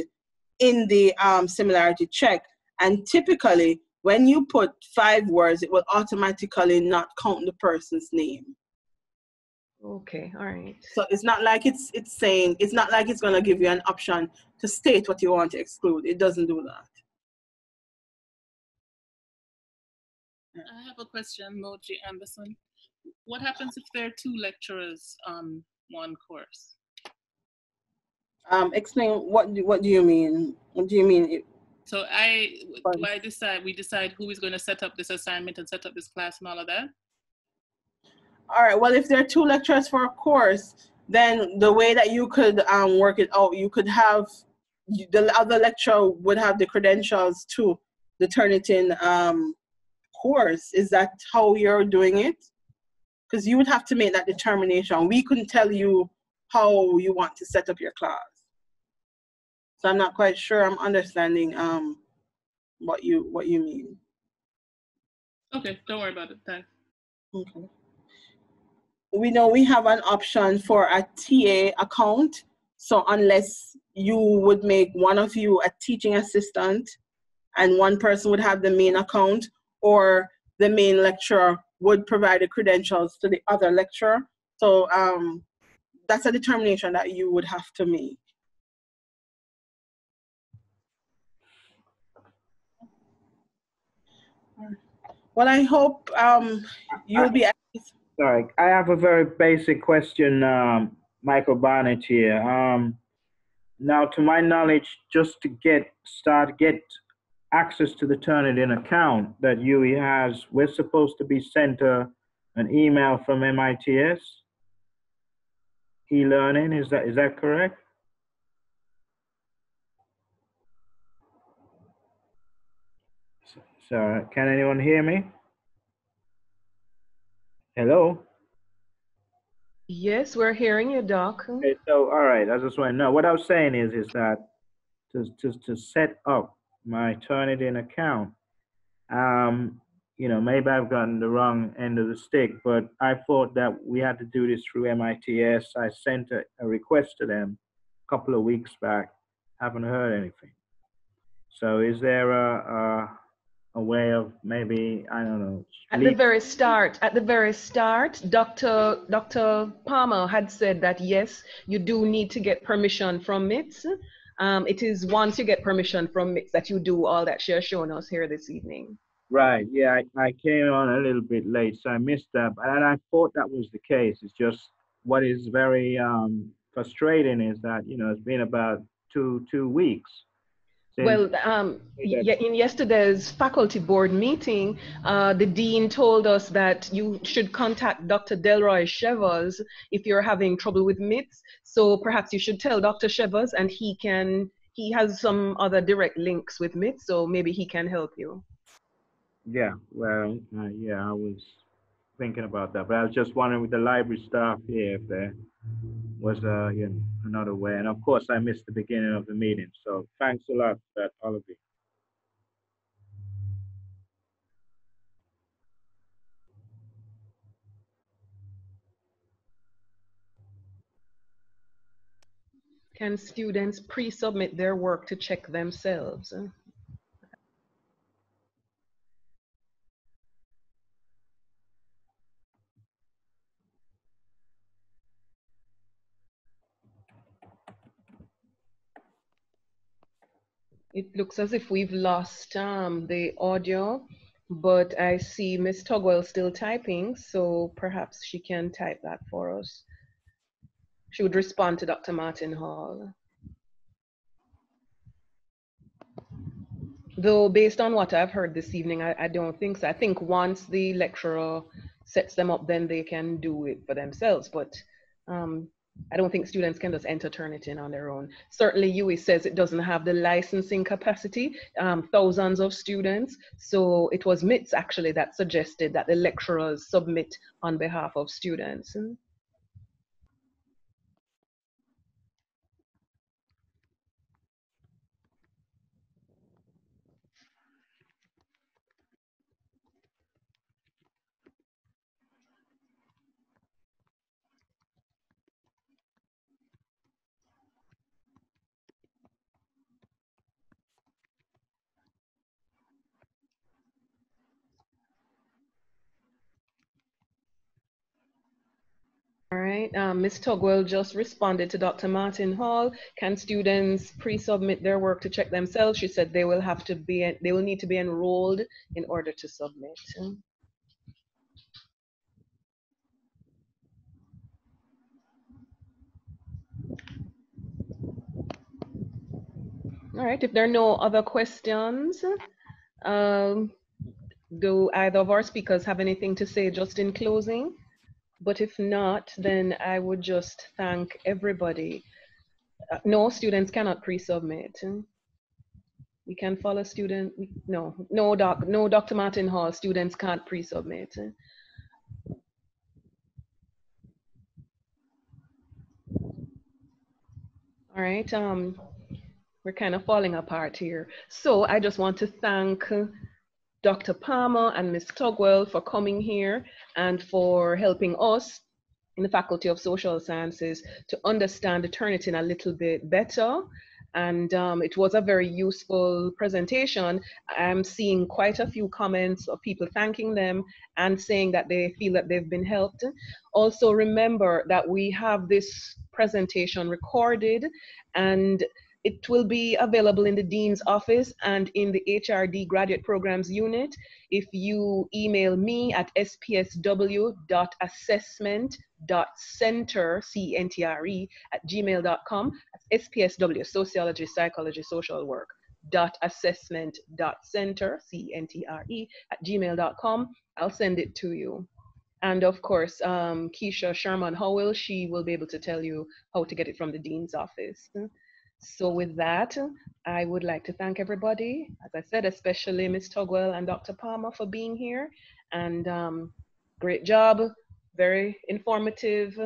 in the um, similarity check. And typically, when you put five words, it will automatically not count the person's name. Okay, all right. So it's not like it's it's saying it's not like it's gonna give you an option to state what you want to exclude. It doesn't do that. I have a question, Moji Anderson. What happens if there are two lecturers on one course? Um, explain what do, what do you mean? What do you mean? So I do I decide we decide who is going to set up this assignment and set up this class and all of that. All right. Well, if there are two lecturers for a course, then the way that you could um, work it out, you could have the other lecturer would have the credentials to the Turnitin um, course. Is that how you're doing it? Because you would have to make that determination. We couldn't tell you how you want to set up your class. So I'm not quite sure I'm understanding um, what you what you mean. Okay, don't worry about it. Thanks. Okay. We know we have an option for a TA account. So unless you would make one of you a teaching assistant and one person would have the main account or the main lecturer would provide the credentials to the other lecturer. So um, that's a determination that you would have to make. Well, I hope um, you'll be. Sorry, I have a very basic question, um, Michael Barnett here. Um, now, to my knowledge, just to get start get access to the Turnitin account that UWI has, we're supposed to be sent a, an email from MITS e-learning. Is that is that correct? So, can anyone hear me? Hello? Yes, we're hearing you, Doc. Okay, so all right, I just want to know. What I was saying is is that to to to set up my Turnitin account, um, you know, maybe I've gotten the wrong end of the stick, but I thought that we had to do this through MITS. I sent a, a request to them a couple of weeks back. Haven't heard anything. So is there a, a a way of maybe I don't know. At the very start, at the very start, Dr. Dr. Palmer had said that yes, you do need to get permission from MITS. Um, it is once you get permission from MITS that you do all that she has shown us here this evening. Right. Yeah, I, I came on a little bit late, so I missed that. And I thought that was the case. It's just what is very um, frustrating is that you know it's been about two two weeks well, um, in yesterday's faculty board meeting, uh, the dean told us that you should contact Dr. Delroy Chevers if you're having trouble with MITS. So perhaps you should tell Dr. Chevers and he can, he has some other direct links with MITS, so maybe he can help you. Yeah, well, uh, yeah, I was thinking about that, but I was just wondering with the library staff here if there was uh, you know, another way. And of course, I missed the beginning of the meeting. So thanks a lot for that, all of you. Can students pre-submit their work to check themselves? It looks as if we've lost um, the audio, but I see Miss Tugwell still typing, so perhaps she can type that for us. She would respond to Dr. Martin Hall. Though based on what I've heard this evening, I, I don't think so. I think once the lecturer sets them up, then they can do it for themselves. But um, I don't think students can just enter Turnitin on their own. Certainly UWI says it doesn't have the licensing capacity, um, thousands of students. So it was MITS actually that suggested that the lecturers submit on behalf of students. All right, um, Ms. Tugwell just responded to Dr. Martin Hall. Can students pre-submit their work to check themselves? She said they will have to be, they will need to be enrolled in order to submit. All right, if there are no other questions, um, do either of our speakers have anything to say just in closing? But if not, then I would just thank everybody. Uh, no, students cannot pre-submit. We can follow student, no, no, doc, no, Dr. Martin Hall, students can't pre-submit. All right, um, we're kind of falling apart here. So I just want to thank Dr. Palmer and Ms. Tugwell for coming here and for helping us in the Faculty of Social Sciences to understand the Turnitin a little bit better. And um, it was a very useful presentation. I'm seeing quite a few comments of people thanking them and saying that they feel that they've been helped. Also remember that we have this presentation recorded and it will be available in the Dean's office and in the HRD Graduate Programs Unit. If you email me at spsw.assessment.center, at gmail.com, SPSW, Sociology, Psychology, Social Work, d.assessment.center, C-N-T-R-E, at gmail.com. I'll send it to you. And of course, um, Keisha Sherman Howell, she will be able to tell you how to get it from the Dean's office. So with that, I would like to thank everybody, as I said, especially Ms. Tugwell and Dr. Palmer for being here. And um, great job, very informative,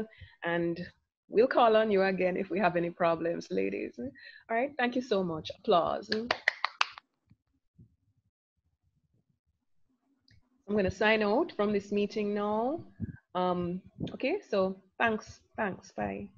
and we'll call on you again if we have any problems, ladies. All right, thank you so much. Applause. I'm going to sign out from this meeting now. Um, okay, so thanks, thanks, bye.